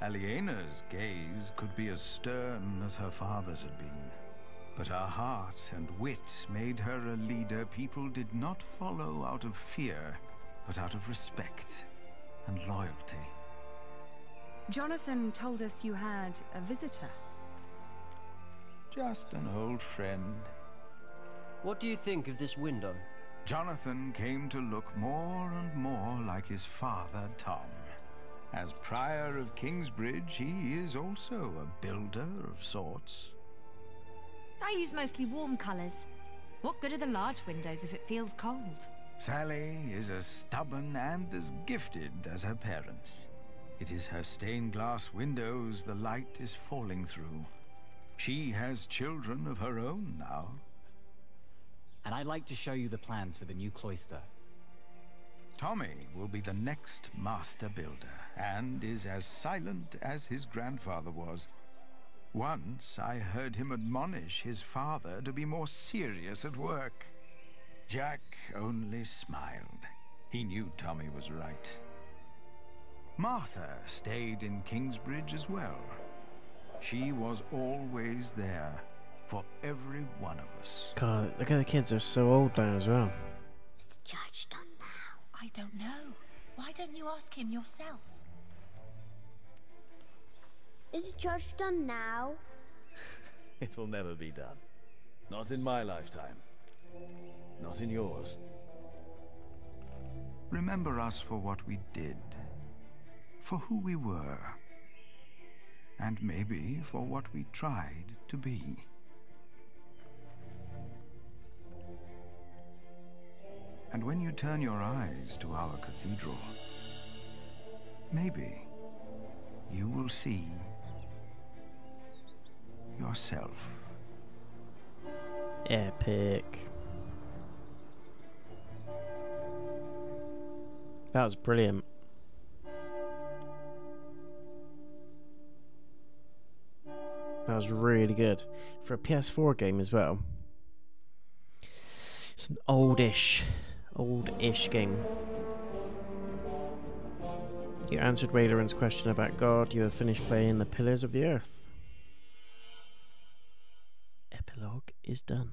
Aliena's gaze could be as stern as her father's had been. But her heart and wit made her a leader people did not follow out of fear, but out of respect and loyalty. Jonathan told us you had a visitor. Just an old friend. What do you think of this window? Jonathan came to look more and more like his father, Tom. As Prior of Kingsbridge, he is also a builder of sorts. I use mostly warm colours. What good are the large windows if it feels cold? Sally is as stubborn and as gifted as her parents. It is her stained glass windows the light is falling through. She has children of her own now. And I'd like to show you the plans for the new cloister. Tommy will be the next master builder, and is as silent as his grandfather was. Once I heard him admonish his father to be more serious at work. Jack only smiled. He knew Tommy was right. Martha stayed in Kingsbridge as well. She was always there for every one of us. God, look at the kids, they're so old now as well. Is the judge done now? I don't know. Why don't you ask him yourself? Is the church done now? It will never be done. Not in my lifetime. Not in yours. Remember us for what we did, for who we were, and maybe for what we tried to be. And when you turn your eyes to our cathedral, maybe you will see yourself. Epic. That was brilliant. That was really good. For a PS4 game as well. It's an oldish, old-ish game. You answered Rayleron's question about God. You have finished playing The Pillars of the Earth. Epilogue is done.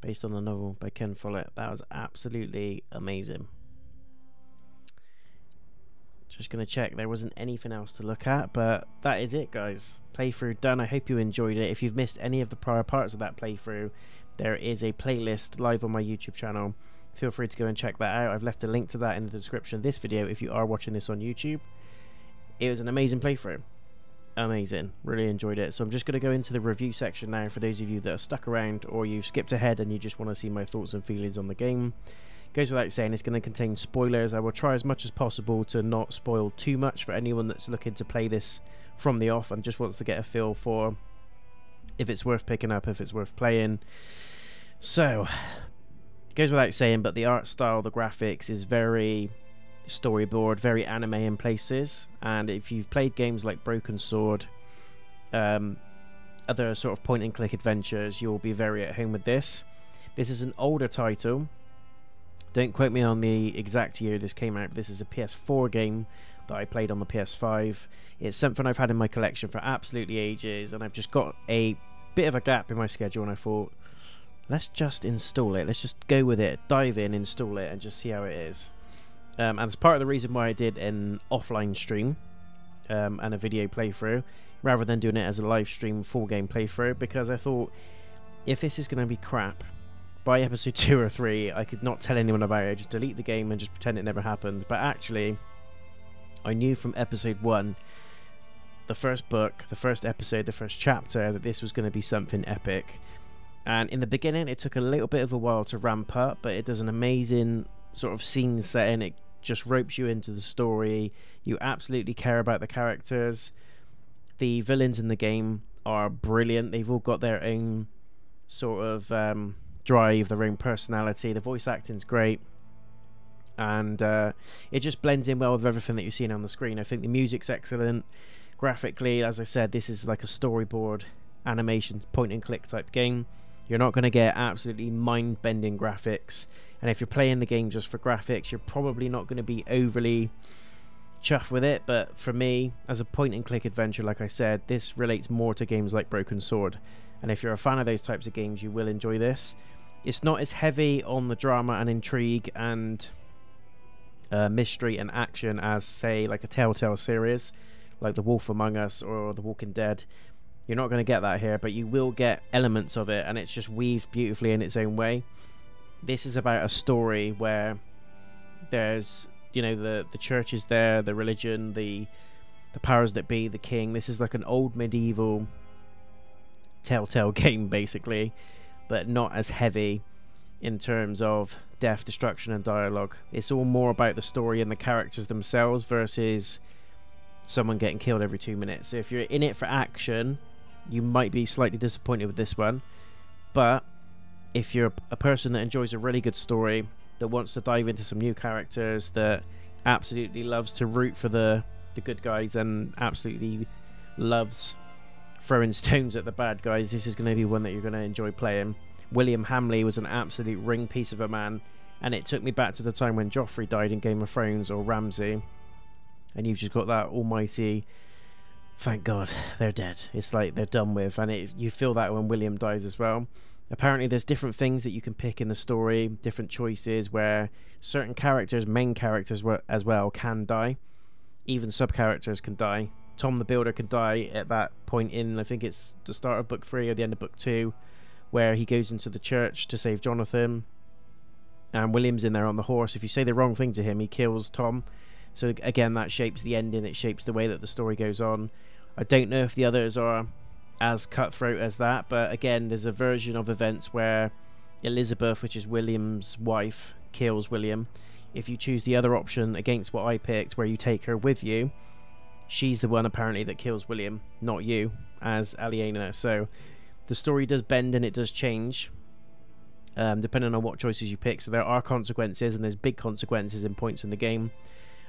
Based on the novel by Ken Follett. That was absolutely amazing. Just going to check. There wasn't anything else to look at, but that is it, guys. Playthrough done. I hope you enjoyed it. If you've missed any of the prior parts of that playthrough, there is a playlist live on my YouTube channel. Feel free to go and check that out. I've left a link to that in the description of this video if you are watching this on YouTube. It was an amazing playthrough. Amazing. Really enjoyed it. So I'm just going to go into the review section now for those of you that are stuck around or you've skipped ahead and you just want to see my thoughts and feelings on the game. Goes without saying, it's going to contain spoilers. I will try as much as possible to not spoil too much for anyone that's looking to play this from the off and just wants to get a feel for if it's worth picking up, if it's worth playing. So, goes without saying, but the art style, the graphics is very storyboard, very anime in places. And if you've played games like Broken Sword, um, other sort of point and click adventures, you'll be very at home with this. This is an older title don't quote me on the exact year this came out. This is a PS4 game that I played on the PS5. It's something I've had in my collection for absolutely ages, and I've just got a bit of a gap in my schedule, and I thought, let's just install it. Let's just go with it, dive in, install it, and just see how it is. Um, and it's part of the reason why I did an offline stream um, and a video playthrough, rather than doing it as a live stream full game playthrough, because I thought, if this is going to be crap, by episode 2 or 3, I could not tell anyone about it, just delete the game and just pretend it never happened. But actually, I knew from episode 1, the first book, the first episode, the first chapter, that this was going to be something epic. And in the beginning, it took a little bit of a while to ramp up, but it does an amazing sort of scene setting. It just ropes you into the story. You absolutely care about the characters. The villains in the game are brilliant. They've all got their own sort of um, drive, their own personality. The voice acting's great, and uh, it just blends in well with everything that you're seeing on the screen. I think the music's excellent. Graphically, as I said, this is like a storyboard animation point and click type game. You're not going to get absolutely mind bending graphics, and if you're playing the game just for graphics, you're probably not going to be overly chuffed with it. But for me, as a point and click adventure, like I said, this relates more to games like Broken Sword. And if you're a fan of those types of games, you will enjoy this. It's not as heavy on the drama and intrigue and uh, mystery and action as, say, like a Telltale series, like The Wolf Among Us or The Walking Dead. You're not going to get that here, but you will get elements of it, and it's just weaved beautifully in its own way. This is about a story where there's, you know, the the church is there, the religion, the the powers that be, the king. This is like an old medieval Telltale game, basically, but not as heavy in terms of death, destruction, and dialogue. It's all more about the story and the characters themselves versus someone getting killed every two minutes. So if you're in it for action, you might be slightly disappointed with this one. But if you're a person that enjoys a really good story, that wants to dive into some new characters, that absolutely loves to root for the the good guys and absolutely loves throwing stones at the bad guys, this is going to be one that you're going to enjoy playing. William Hamleigh was an absolute ring piece of a man, and it took me back to the time when Joffrey died in Game of Thrones or Ramsay, and you've just got that almighty. Thank God they're dead. It's like they're done with, and it, you feel that when William dies as well. Apparently, there's different things that you can pick in the story, different choices where certain characters, main characters as well, can die. Even sub characters can die. Tom the Builder can die at that point in, I think it's the start of book three or the end of book two, where he goes into the church to save Jonathan. And William's in there on the horse. If you say the wrong thing to him, he kills Tom. So again, that shapes the ending. It shapes the way that the story goes on. I don't know if the others are as cutthroat as that, but again, there's a version of events where Elizabeth, which is William's wife, kills William. If you choose the other option against what I picked, where you take her with you, she's the one apparently that kills William, not you, as Aliena. So the story does bend and it does change, um, depending on what choices you pick. So there are consequences, and there's big consequences in points in the game,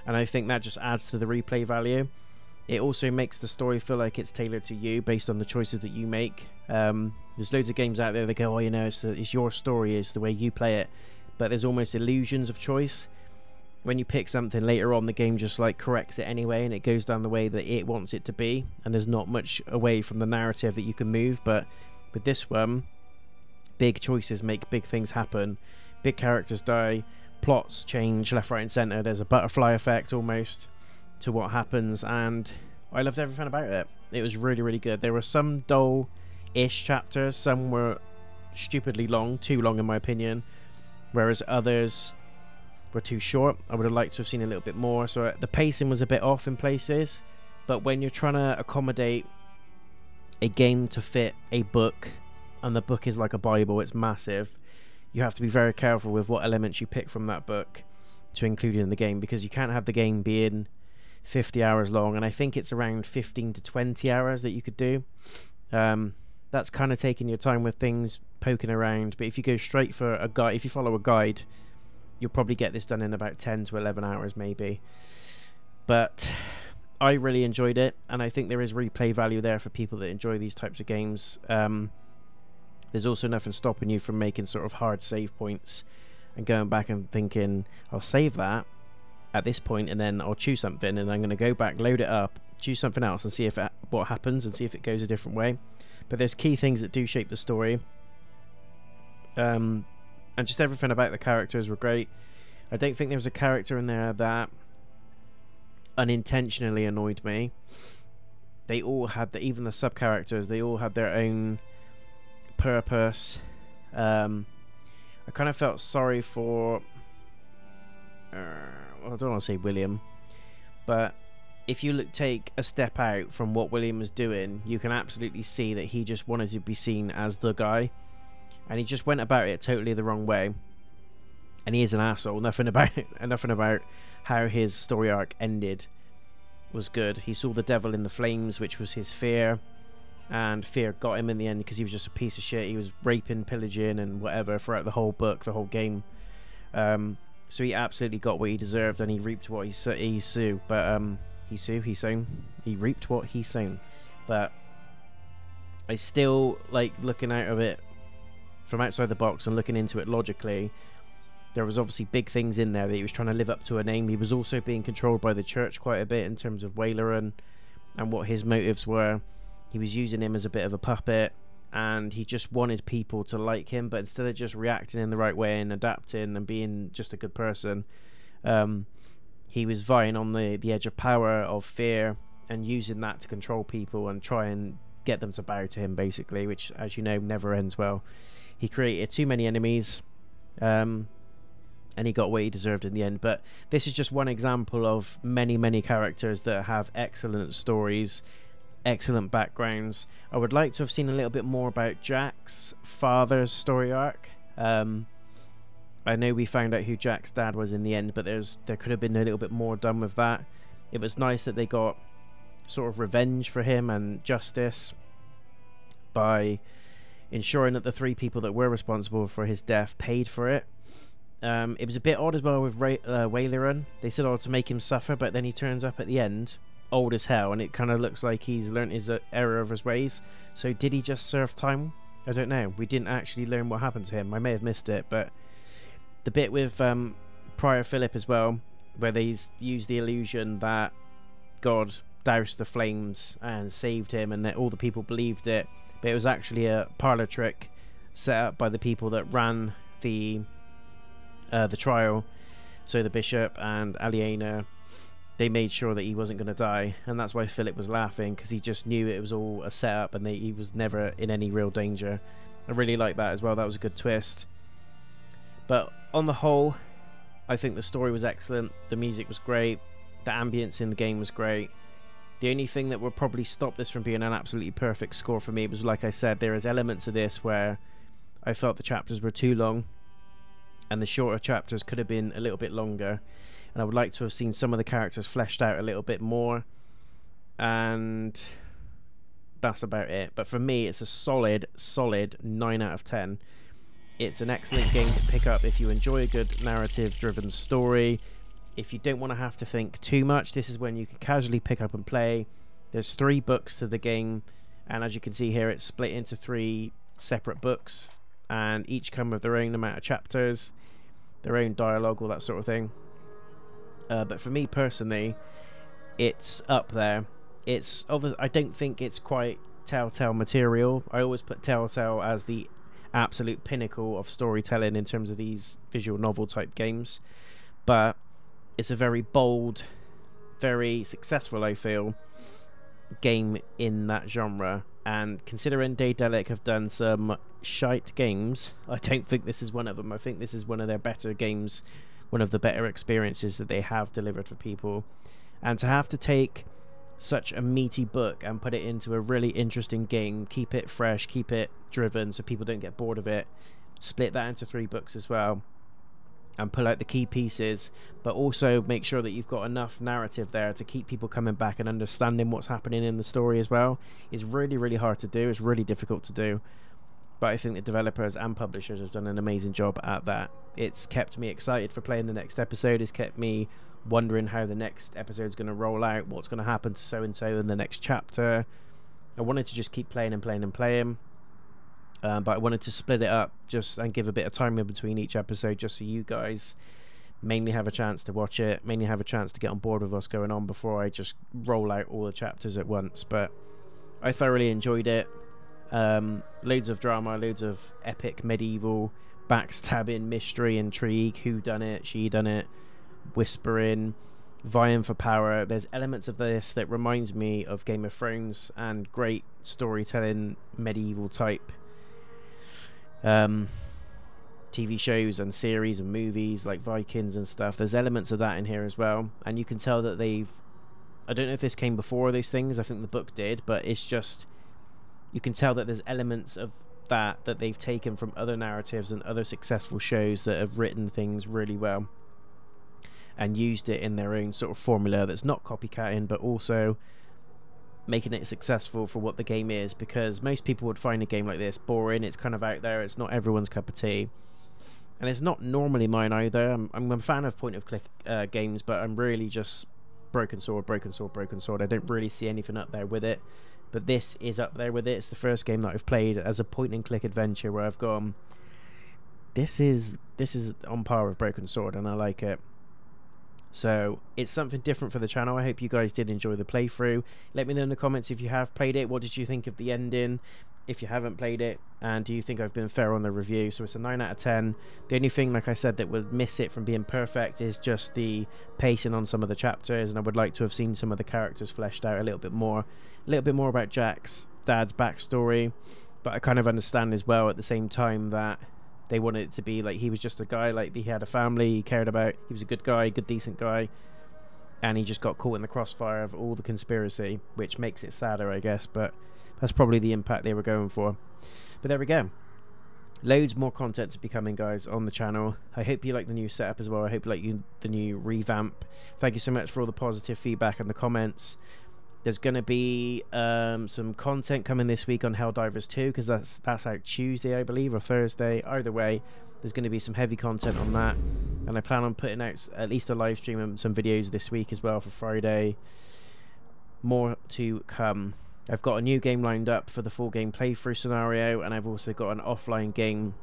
and I think that just adds to the replay value. It also makes the story feel like it's tailored to you based on the choices that you make. Um, there's loads of games out there that go, oh, you know, it's, it's your story, it's the way you play it, but there's almost illusions of choice when you pick something later on, the game just like corrects it anyway, and it goes down the way that it wants it to be, and there's not much away from the narrative that you can move. But with this one, big choices make big things happen, big characters die, plots change left, right, and center. There's a butterfly effect almost to what happens, and I loved everything about it. It was really, really good. There were some dull-ish chapters, some were stupidly long, too long in my opinion, whereas others were too short. I would have liked to have seen a little bit more. So uh, the pacing was a bit off in places, but when you're trying to accommodate a game to fit a book, and the book is like a Bible, it's massive. You have to be very careful with what elements you pick from that book to include in the game because you can't have the game being 50 hours long, and I think it's around 15 to 20 hours that you could do. Um, that's kind of taking your time with things poking around, but if you go straight for a guide, if you follow a guide, you'll probably get this done in about 10 to 11 hours, maybe. But I really enjoyed it, and I think there is replay value there for people that enjoy these types of games. Um, there's also nothing stopping you from making sort of hard save points and going back and thinking, I'll save that at this point and then I'll choose something and I'm going to go back, load it up, choose something else and see if it, what happens and see if it goes a different way. But there's key things that do shape the story. Um, and just everything about the characters were great. I don't think there was a character in there that unintentionally annoyed me. They all had the, even the sub characters. They all had their own purpose. Um, I kind of felt sorry for. Uh, well, I don't want to say William, but if you look, take a step out from what William was doing, you can absolutely see that he just wanted to be seen as the guy, and he just went about it totally the wrong way. And he is an asshole. Nothing about nothing about how his story arc ended was good. He saw the devil in the flames, which was his fear, and fear got him in the end because he was just a piece of shit. He was raping, pillaging, and whatever throughout the whole book, the whole game. Um, so he absolutely got what he deserved, and he reaped what he he. But um, he sow, he sown, he reaped what he sown. But I still like looking out of it from outside the box and looking into it logically. There was obviously big things in there that he was trying to live up to a name. He was also being controlled by the church quite a bit in terms of Waleran and what his motives were. He was using him as a bit of a puppet and he just wanted people to like him but instead of just reacting in the right way and adapting and being just a good person um, he was vying on the, the edge of power of fear and using that to control people and try and get them to bow to him basically which as you know never ends well. He created too many enemies um, and he got what he deserved in the end. But this is just one example of many many characters that have excellent stories excellent backgrounds. I would like to have seen a little bit more about Jack's father's story arc. Um, I know we found out who Jack's dad was in the end, but there's there could have been a little bit more done with that. It was nice that they got sort of revenge for him and justice by ensuring that the three people that were responsible for his death paid for it. Um, it was a bit odd as well with Ray, uh, Waleran. They said, "Oh, to make him suffer," but then he turns up at the end old as hell, and it kind of looks like he's learnt his uh, error of his ways. So did he just serve time? I don't know. We didn't actually learn what happened to him. I may have missed it, but the bit with um, Prior Philip as well, where they used the illusion that God doused the flames and saved him, and that all the people believed it, but it was actually a parlor trick set up by the people that ran the uh, the trial. So the bishop and Aliena they made sure that he wasn't going to die, and that's why Philip was laughing because he just knew it was all a setup and they, he was never in any real danger. I really like that as well. That was a good twist. But on the whole, I think the story was excellent. The music was great. The ambience in the game was great. The only thing that would probably stop this from being an absolutely perfect score for me was, like I said, there is elements of this where I felt the chapters were too long, and the shorter chapters could have been a little bit longer and I would like to have seen some of the characters fleshed out a little bit more. And that's about it. But for me, it's a solid, solid 9 out of 10. It's an excellent game to pick up if you enjoy a good narrative driven story. If you don't want to have to think too much, this is when you can casually pick up and play. There's three books to the game, and as you can see here, it's split into three separate books, and each come with their own amount of chapters, their own dialogue, all that sort of thing. Uh, but for me personally, it's up there. It's. I don't think it's quite Telltale material. I always put Telltale as the absolute pinnacle of storytelling in terms of these visual novel type games. But it's a very bold, very successful, I feel, game in that genre. And considering Daedalic have done some shite games, I don't think this is one of them. I think this is one of their better games, one of the better experiences that they have delivered for people. And to have to take such a meaty book and put it into a really interesting game, keep it fresh, keep it driven so people don't get bored of it, split that into three books as well and pull out the key pieces, but also make sure that you've got enough narrative there to keep people coming back and understanding what's happening in the story as well. Is really, really hard to do. It's really difficult to do. But I think the developers and publishers have done an amazing job at that. It's kept me excited for playing the next episode. It's kept me wondering how the next episode's going to roll out, what's going to happen to so and so in the next chapter. I wanted to just keep playing and playing and playing. Um, but I wanted to split it up just and give a bit of time in between each episode just so you guys mainly have a chance to watch it, mainly have a chance to get on board with what's going on before I just roll out all the chapters at once. But I thoroughly enjoyed it. Um, loads of drama, loads of epic medieval backstabbing, mystery, intrigue. Who done it? She done it. Whispering, vying for power. There's elements of this that reminds me of Game of Thrones and great storytelling, medieval type um, TV shows and series and movies like Vikings and stuff. There's elements of that in here as well, and you can tell that they've. I don't know if this came before those things. I think the book did, but it's just you can tell that there's elements of that that they've taken from other narratives and other successful shows that have written things really well and used it in their own sort of formula that's not copycatting but also making it successful for what the game is because most people would find a game like this boring it's kind of out there it's not everyone's cup of tea. And it's not normally mine either. I'm, I'm a fan of point of click uh, games but i'm really just broken sword broken sword broken sword. I don't really see anything up there with it but this is up there with it it's the first game that i've played as a point and click adventure where i've gone this is this is on par with broken sword and i like it so it's something different for the channel. I hope you guys did enjoy the playthrough. Let me know in the comments if you have played it. What did you think of the ending? If you haven't played it, and do you think I've been fair on the review? So it's a 9 out of 10. The only thing, like I said, that would miss it from being perfect is just the pacing on some of the chapters, and I would like to have seen some of the characters fleshed out a little bit more. A little bit more about Jack's dad's backstory, but I kind of understand as well at the same time that they wanted it to be like he was just a guy, like he had a family, he cared about, he was a good guy, good decent guy, and he just got caught in the crossfire of all the conspiracy, which makes it sadder, I guess. But that's probably the impact they were going for. But there we go. Loads more content to be coming, guys, on the channel. I hope you like the new setup as well. I hope you like you the new revamp. Thank you so much for all the positive feedback and the comments. There's going to be um, some content coming this week on Helldivers 2 because that's that's out Tuesday, I believe, or Thursday. Either way, there's going to be some heavy content on that, and I plan on putting out at least a live stream and some videos this week as well for Friday. More to come. I've got a new game lined up for the full game playthrough scenario, and I've also got an offline game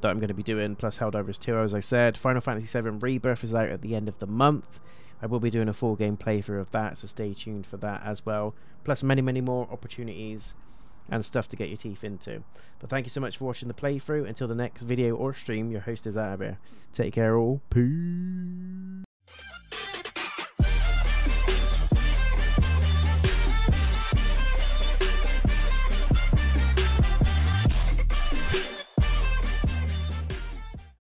that I'm going to be doing, plus Helldivers 2, as I said. Final Fantasy VII Rebirth is out at the end of the month. I will be doing a full game playthrough of that, so stay tuned for that as well. Plus, many, many more opportunities and stuff to get your teeth into. But thank you so much for watching the playthrough. Until the next video or stream, your host is out. Take care, all. Peace.